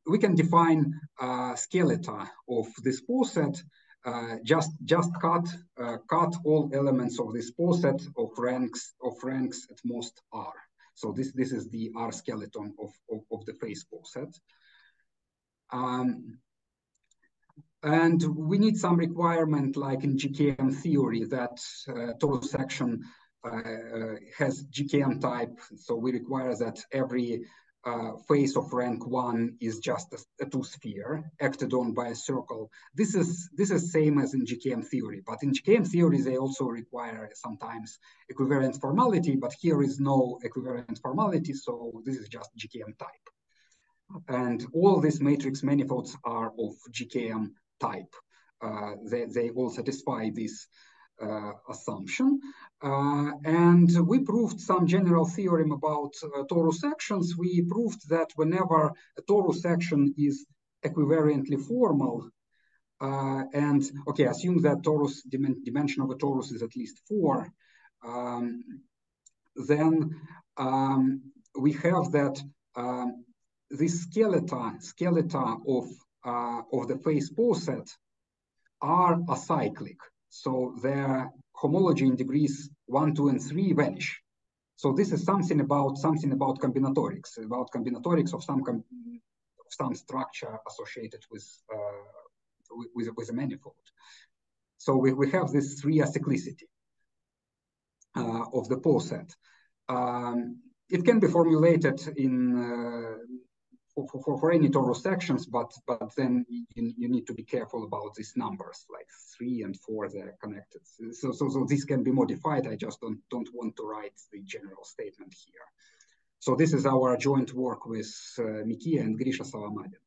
Speaker 2: we can define uh, skeleta of this poset. Uh, just just cut uh, cut all elements of this poset of ranks of ranks at most r. So this this is the r skeleton of of, of the face poset. Um, and we need some requirement like in GKM theory that uh, torus action uh, uh has GKM type. So we require that every uh, face of rank one is just a, a, two sphere acted on by a circle. This is this is same as in GKM theory, but in GKM theory they also require sometimes equivariant formality, but here is no equivariant formality, so this is just GKM type. And all these matrix manifolds are of GKM type. Uh, they, they all satisfy this assumption. Uh, and we proved some general theorem about uh, torus actions. We proved that whenever a torus action is equivariantly formal, uh, and okay, assume that torus dim dimension of a torus is at least four, um, then um, we have that um, this skeleton, skeleton of uh, of the face poset are acyclic. So their homology in degrees one, two, and three vanish. So this is something about something about combinatorics, about combinatorics of some of some structure associated with uh, with, with a manifold. So we, we have this three acyclicity uh, of the poset. Um, it can be formulated in uh, for, for, for any torus actions, but but then you, you need to be careful about these numbers, like three and four, they're connected. So, so, so this can be modified. I just don't, don't want to write the general statement here. So this is our joint work with uh, Mikiya and Grisha Solomadin.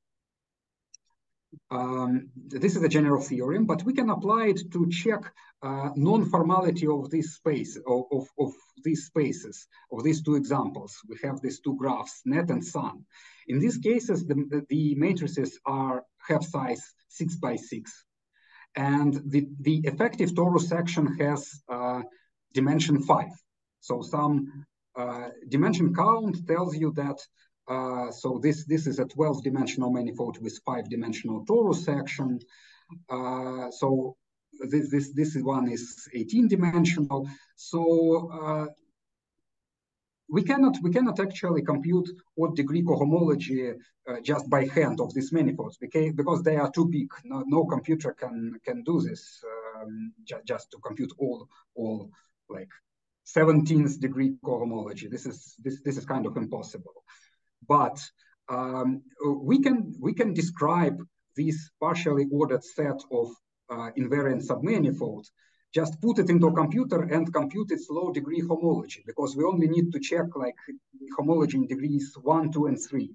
Speaker 2: Um, this is a general theorem, but we can apply it to check uh, non-formality of these spaces, of, of, of, these spaces, of these two examples. We have these two graphs, net and sun. In these cases, the, the matrices are have size six by six. And the, the effective torus action has uh, dimension five. So some uh, dimension count tells you that uh, so this, this is a 12 dimensional manifold with five dimensional torus action. Uh, so this, this, this one is 18 dimensional. So uh, we cannot we cannot actually compute what degree cohomology uh, just by hand of these manifolds because because they are too big. No, no computer can can do this um, ju just to compute all all like 17th degree cohomology. This is this this is kind of impossible. But um, we can we can describe this partially ordered set of uh, invariant submanifolds just put it into a computer and compute its low degree homology because we only need to check like homology in degrees one, two, and three.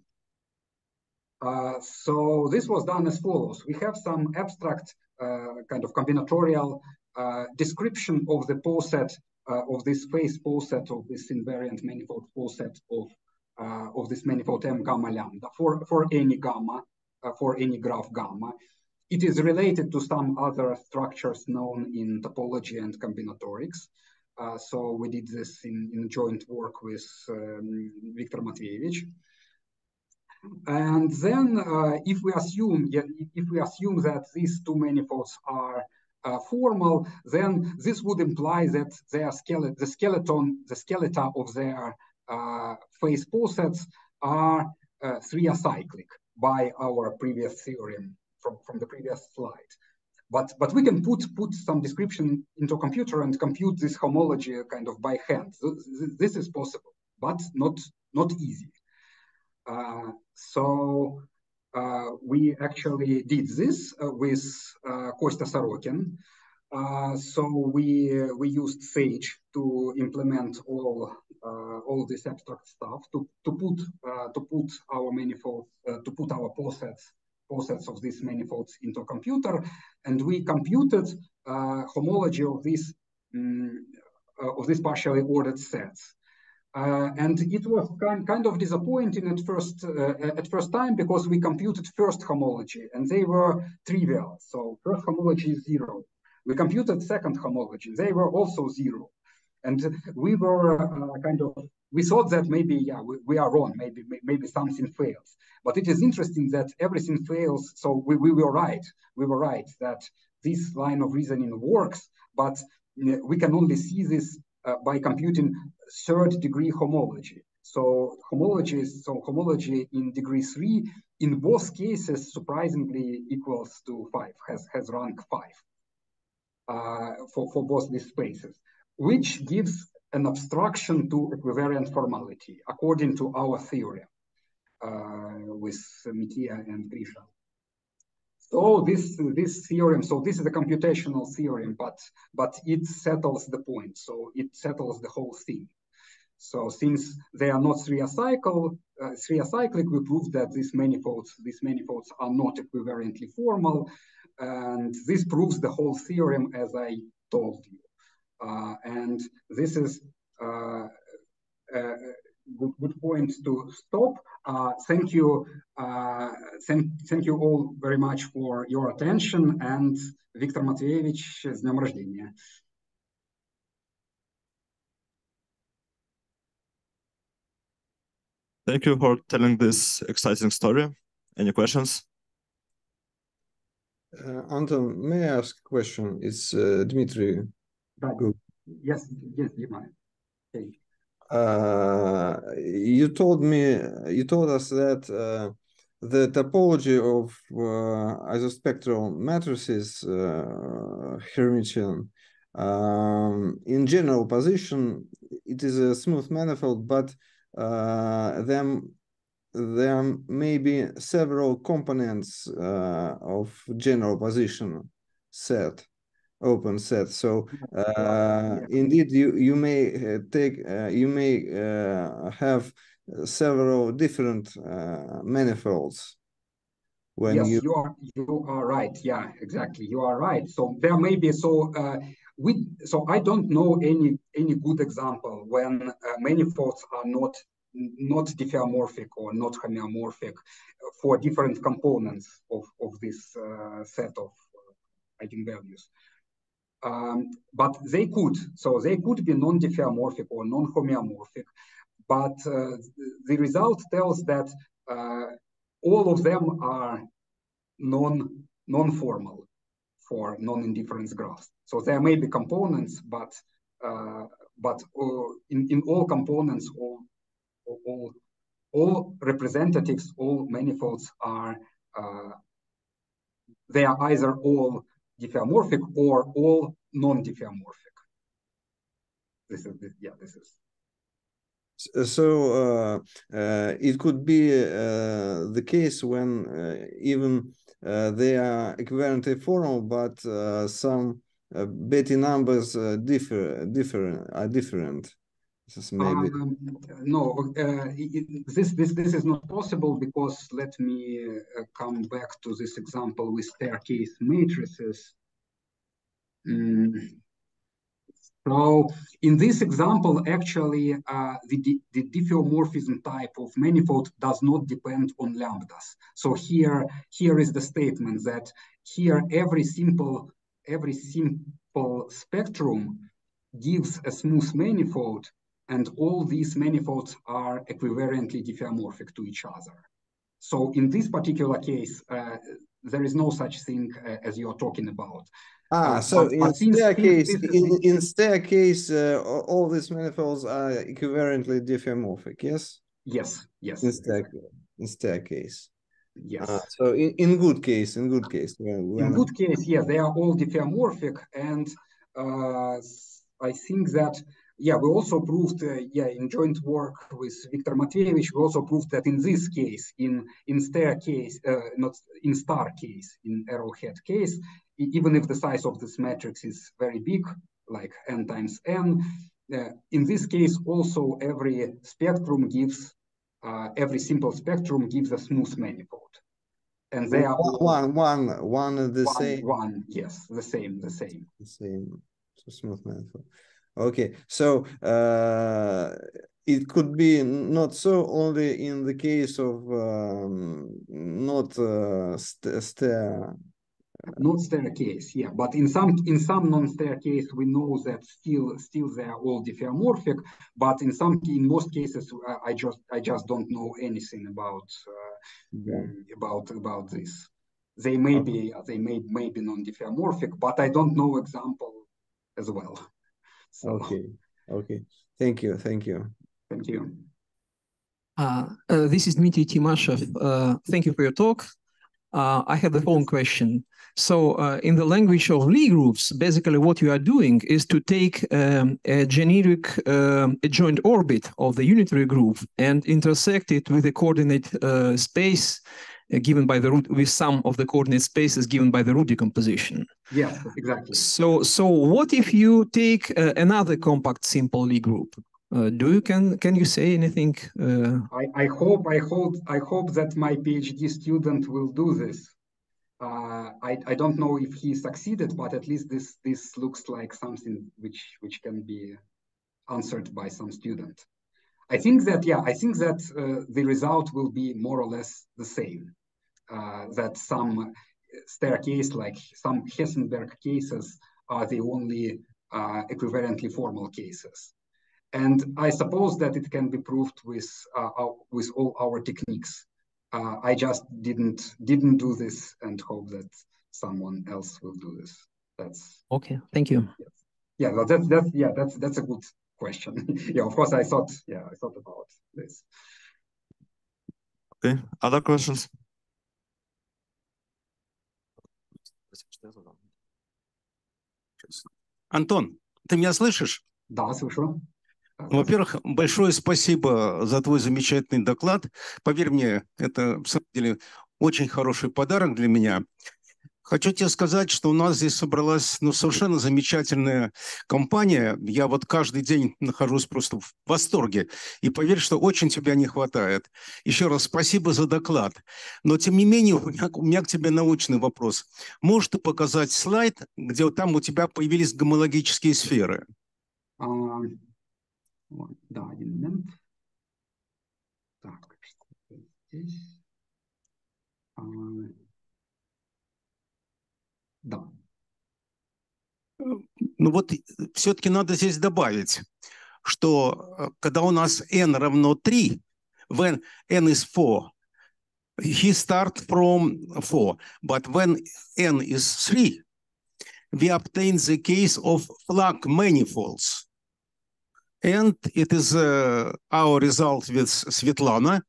Speaker 2: Uh, so this was done as follows. We have some abstract uh, kind of combinatorial uh, description of the poset uh, of this face poset of this invariant manifold poset of of this manifold m gamma lambda for for any gamma uh, for any graph gamma it is related to some other structures known in topology and combinatorics. Uh, so we did this in, in joint work with um, Viktor Matveevich. And then uh, if we assume if we assume that these two manifolds are uh, formal, then this would imply that their skeleton, the skeleton, the skeleton of their uh, face posets are uh, three acyclic by our previous theorem from, from the previous slide. But, but we can put, put some description into a computer and compute this homology kind of by hand. This is possible, but not, not easy. Uh, so uh, we actually did this uh, with uh, Kostya Sorokin. Uh, so we we used Sage to implement all all this abstract stuff to to put to put our manifold to put our posets posets of these manifolds into a computer, and we computed uh, homology of these um, uh, of these partially ordered sets. Uh, and it was kind, kind of disappointing at first uh, at first time because we computed first homology and they were trivial. So first homology is zero. We computed second homology; they were also zero. And we were uh, kind of we thought that maybe yeah we, we, are wrong maybe maybe something fails. But it is interesting that everything fails so we, we were right. We were right that this line of reasoning works but we can only see this uh, by computing third degree homology. So homology so homology in degree three in both cases surprisingly equals to five has has rank five uh, for for both these spaces which gives an obstruction to equivariant formality according to our theory uh, with Mitya and Grisha. So this this theorem, so this is a computational theorem, but but it settles the point. So it settles the whole thing. So since they are not three acyclic, uh, three acyclic, we prove that these manifolds these manifolds are not equivariantly formal, and this proves the whole theorem as I told you. Uh, and this is uh, a good, good point to stop. Uh, thank you. thank, thank you all very much for your attention. And Viktor Matveevich, с днем рождения.
Speaker 1: Thank you for telling this exciting story. Any questions?
Speaker 5: Uh, Anton, may I ask a question? It's uh, Dmitry
Speaker 2: Right. Yes, yes, you might. Okay.
Speaker 5: Uh, you told me, you told us that uh, the topology of uh, isospectral matrices, uh, Hermitian, um, in general position, it is a smooth manifold, but uh, them there may be several components uh, of general position set open set. So uh, indeed, you you may uh, take uh, you may uh, have several different uh, manifolds. when
Speaker 2: yes,
Speaker 5: you
Speaker 2: you are you are right. Yeah, exactly. You are right. So there may be so uh, we so I don't know any any good example when uh, manifolds are not not diffeomorphic or not homeomorphic for different components of of this uh, set of uh, eigenvalues. Um, but they could, so they could be non-diffeomorphic or non-homeomorphic, but uh, the result tells that uh, all of them are non non-formal for non-indifference graphs. So there may be components, but uh, but uh, in in all components, all all all representatives, all manifolds are uh, they are either all diffeomorphic or all non-diffeomorphic. This is yeah, this is
Speaker 5: so uh, uh, it could be uh, the case when uh, even uh, they are equivariantly formal, but uh, some Betti numbers differ, differ, are different. This maybe
Speaker 2: um, no. It, this this this is not possible because let me come back to this example with staircase matrices. Mm. So in this example, actually, uh, the, the diffeomorphism type of manifold does not depend on lambdas. So here, here is the statement that here every simple, every simple spectrum gives a smooth manifold, and all these manifolds are equivalently diffeomorphic to each other. So in this particular case, uh, there is no such thing uh, as you're talking about.
Speaker 5: Ah, uh, so but, in but staircase, in, in staircase, uh, all these manifolds are equivalently diffeomorphic. Yes.
Speaker 2: Yes. Yes.
Speaker 5: In staircase. In staircase.
Speaker 2: Yes.
Speaker 5: Uh, so in, in good case, in good case,
Speaker 2: in good case, yeah, they are all diffeomorphic, and uh, I think that yeah, we also proved, uh, yeah, in joint work with Viktor Matveyevich, we also proved that in this case, in in staircase, uh, not in star case, in arrowhead case, even if the size of this matrix is very big, like n times n, uh, in this case, also every spectrum gives, uh, every simple spectrum gives a smooth manifold. And they are
Speaker 5: one, one, one the
Speaker 2: one,
Speaker 5: same.
Speaker 2: One, yes, the same, the same.
Speaker 5: The same, so smooth manifold. Okay, so uh, it could be not so only in the case of um, not uh, st stair
Speaker 2: not staircase, yeah. But in some in some non-staircase, we know that still still they are all diffeomorphic. But in some in most cases, uh, I just I just don't know anything about uh, yeah. about about this. They may okay. be they may may be non-diffeomorphic, but I don't know example as well.
Speaker 5: So. Okay. Okay. Thank you. Thank you.
Speaker 2: Thank you.
Speaker 6: Uh, uh, this is Dmitry Timashev. Uh, thank you for your talk. Uh, I have the following question. So uh, in the language of Lie groups, basically what you are doing is to take um, a generic um, adjoint orbit of the unitary group and intersect it with a coordinate uh, space given by the root with some of the coordinate spaces given by the root decomposition.
Speaker 2: Yeah, exactly.
Speaker 6: So, so what if you take uh, another compact simple Lie group? Uh, do you can can you say anything? Uh...
Speaker 2: I, I hope I hope I hope that my PhD student will do this. Uh, I, I don't know if he succeeded, but at least this this looks like something which which can be answered by some student. I think that yeah, I think that uh, the result will be more or less the same. Uh, that some staircase, like some Hessenberg cases, are the only uh, equivariantly formal cases. And I suppose that it can be proved with uh, our, with all our techniques uh, I just didn't didn't do this and hope that someone else will do this. That's
Speaker 6: okay. Thank you.
Speaker 2: Yes. Yeah, that's that's yeah, that's that's a good question. yeah, of course, I thought yeah, I thought about this.
Speaker 1: Okay, other questions?
Speaker 7: Антон, ты меня слышишь?
Speaker 2: Да, слышу.
Speaker 7: Ну, во-первых, большое спасибо за твой замечательный доклад. Поверь мне, это, в самом деле, очень хороший подарок для меня. Хочу тебе сказать, что у нас здесь собралась ну, совершенно замечательная компания. Я вот каждый день нахожусь просто в восторге. И поверь, что очень тебя не хватает. Еще раз спасибо за доклад. Но тем не менее, у меня, у меня к тебе научный вопрос. Можешь ты показать слайд, где там у тебя появились гомологические сферы?
Speaker 2: А, да, один момент. Так, здесь. А, да.
Speaker 7: Ну вот все-таки надо здесь добавить, что когда у нас n равно 3, when n is 4, he start from 4. But when n is 3, we obtain the case of Flock manifolds. And it is uh, our result with Svetlana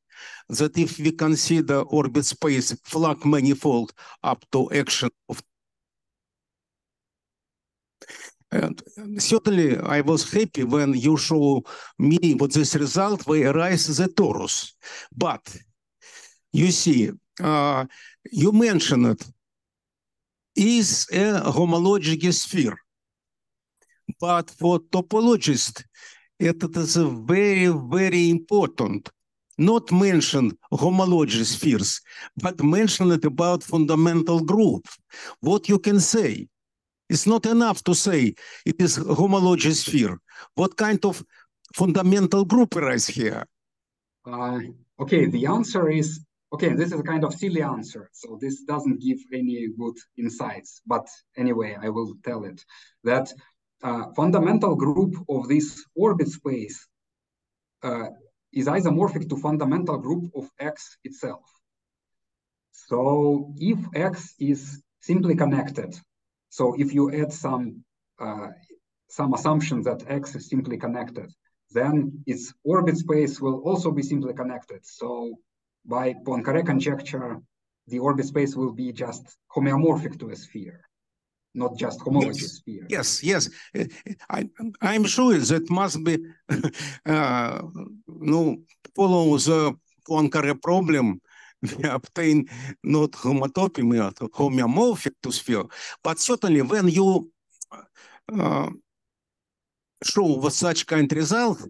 Speaker 7: that if we consider orbit space Flock manifold up to action of And certainly, I was happy when you show me what this result where arise the torus. But you see, uh, you mentioned it is a homological sphere. But for topologist, it is a very, very important. Not mention homology spheres, but mention it about fundamental group. What you can say? It's not enough to say it is homology sphere. What kind of fundamental group arise here?
Speaker 2: Uh, okay, the answer is okay. This is a kind of silly answer, so this doesn't give any good insights. But anyway, I will tell it that uh, fundamental group of this orbit space uh, is isomorphic to fundamental group of X itself. So if X is simply connected so if you add some uh, some assumption that X is simply connected, then its orbit space will also be simply connected. So by Poincare conjecture, the orbit space will be just homeomorphic to a sphere, not just homology
Speaker 7: yes.
Speaker 2: sphere.
Speaker 7: Yes, yes. I, I'm sure that must be, uh, no, follow the Poincare problem we obtain not homotopy, homeomorphic to sphere. But certainly when you uh, show such kind result,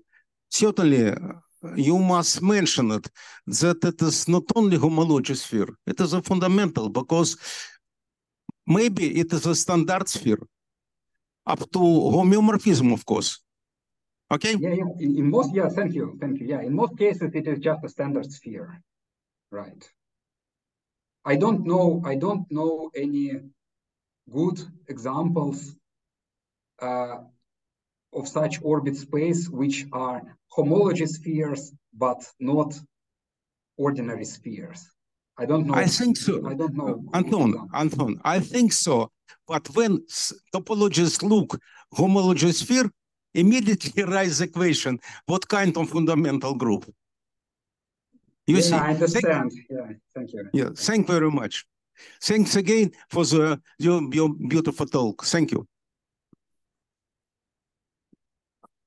Speaker 7: certainly you must mention it that it is not only homology sphere, it is a fundamental because maybe it is a standard sphere up to homeomorphism, of course. Okay?
Speaker 2: Yeah, yeah. In, in most, yeah, thank you, thank you. Yeah, in most cases, it is just a standard sphere. Right. I don't know. I don't know any good examples uh, of such orbit space which are homology spheres but not ordinary spheres. I don't know.
Speaker 7: I think so.
Speaker 2: I don't know.
Speaker 7: Anton, Anton, I think so. But when topologists look homology sphere, immediately rise the question, what kind of fundamental group?
Speaker 2: You yeah, see, I understand. Thank, yeah, thank you.
Speaker 7: Yeah, thank you very much. Thanks again for the your, your beautiful talk. Thank you.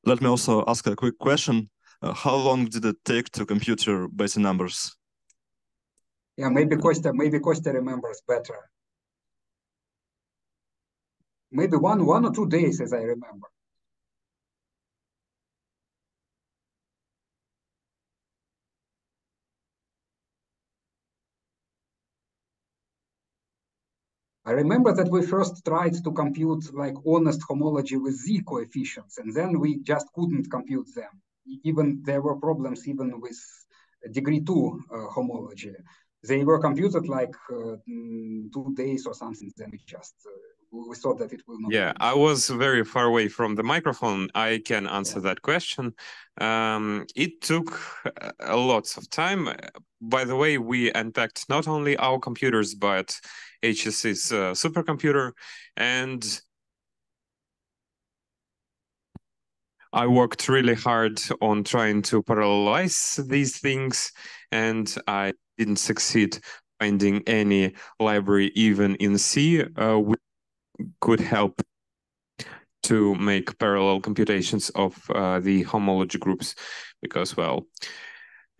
Speaker 1: Let me also ask a quick question. Uh, how long did it take to compute your Betti numbers?
Speaker 2: Yeah, maybe Costa, maybe Costa remembers better. Maybe one, one or two days, as I remember. I remember that we first tried to compute like honest homology with z coefficients, and then we just couldn't compute them. Even there were problems even with degree two uh, homology. They were computed like uh, mm, two days or something. Then we just uh, we thought that it will not.
Speaker 8: Yeah, I was very far away from the microphone. I can answer yeah. that question. Um, it took a lot of time. By the way, we unpacked not only our computers but HSE's uh, supercomputer. And I worked really hard on trying to parallelize these things, and I didn't succeed finding any library, even in C, uh, which could help to make parallel computations of uh, the homology groups, because, well,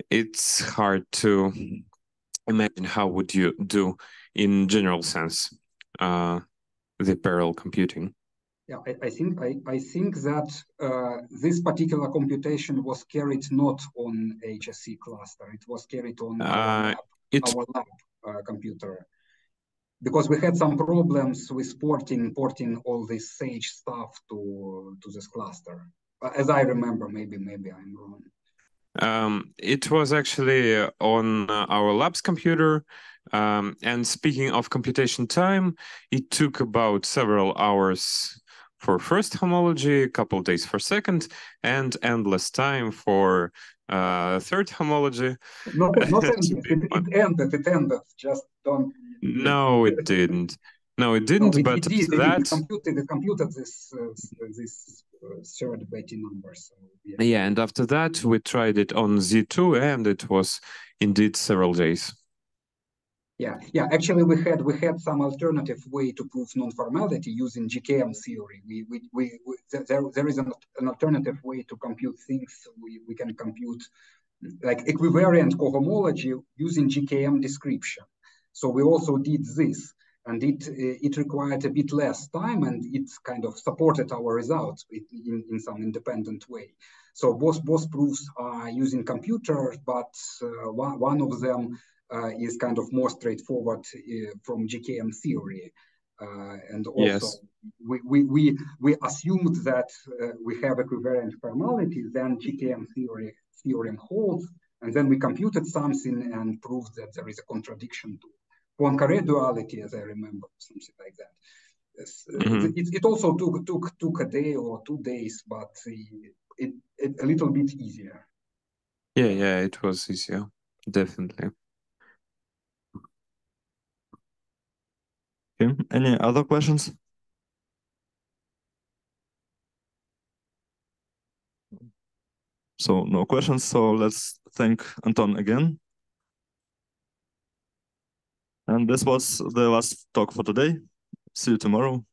Speaker 8: it's hard to imagine how would you do in general sense. uh, the parallel computing.
Speaker 2: Yeah, I, I, think I, I think that uh, this particular computation was carried not on HSE cluster. It was carried on our
Speaker 8: Uh,
Speaker 2: lab, our lab uh, computer because we had some problems with porting porting all this Sage stuff to to this cluster. Uh, As I remember, maybe maybe I'm wrong.
Speaker 8: Um, it was actually on uh, our lab's computer. Um, and speaking of computation time, it took about several hours for first homology, a couple days for second, and endless time for uh, third homology.
Speaker 2: Not not ended. It, it ended. It ended. Just don't.
Speaker 8: No, it didn't. No, it didn't.
Speaker 2: it,
Speaker 8: but
Speaker 2: it
Speaker 8: that,
Speaker 2: it computed. It computed this uh, this uh, third Betti number. So yeah.
Speaker 8: yeah, and after that, we tried it on Z2, and it was indeed several days.
Speaker 2: Yeah, yeah. Actually, we had we had some alternative way to prove non-formality using GKM theory. We we we, we there there is an, an alternative way to compute things. We we can compute like equivariant cohomology using GKM description. So we also did this, and it it required a bit less time, and it kind of supported our results in in, some independent way. So both both proofs are using computers, but uh, one one of them is kind of more straightforward uh, from GKM theory. Uh, and also,
Speaker 8: Yes.
Speaker 2: we, we, we, we assumed that uh, we have equivariant formality, then GKM theory theorem holds, and then we computed something and proved that there is a contradiction to Poincare duality, as I remember, something like that. Uh,
Speaker 8: Mhm.
Speaker 2: It, it also took, took, took a day or two days, but uh, it, it a little bit easier.
Speaker 8: Yeah, yeah, it was easier, definitely.
Speaker 1: Okay. Any other questions? So no questions. So let's thank Anton again. And this was the last talk for today. See you tomorrow.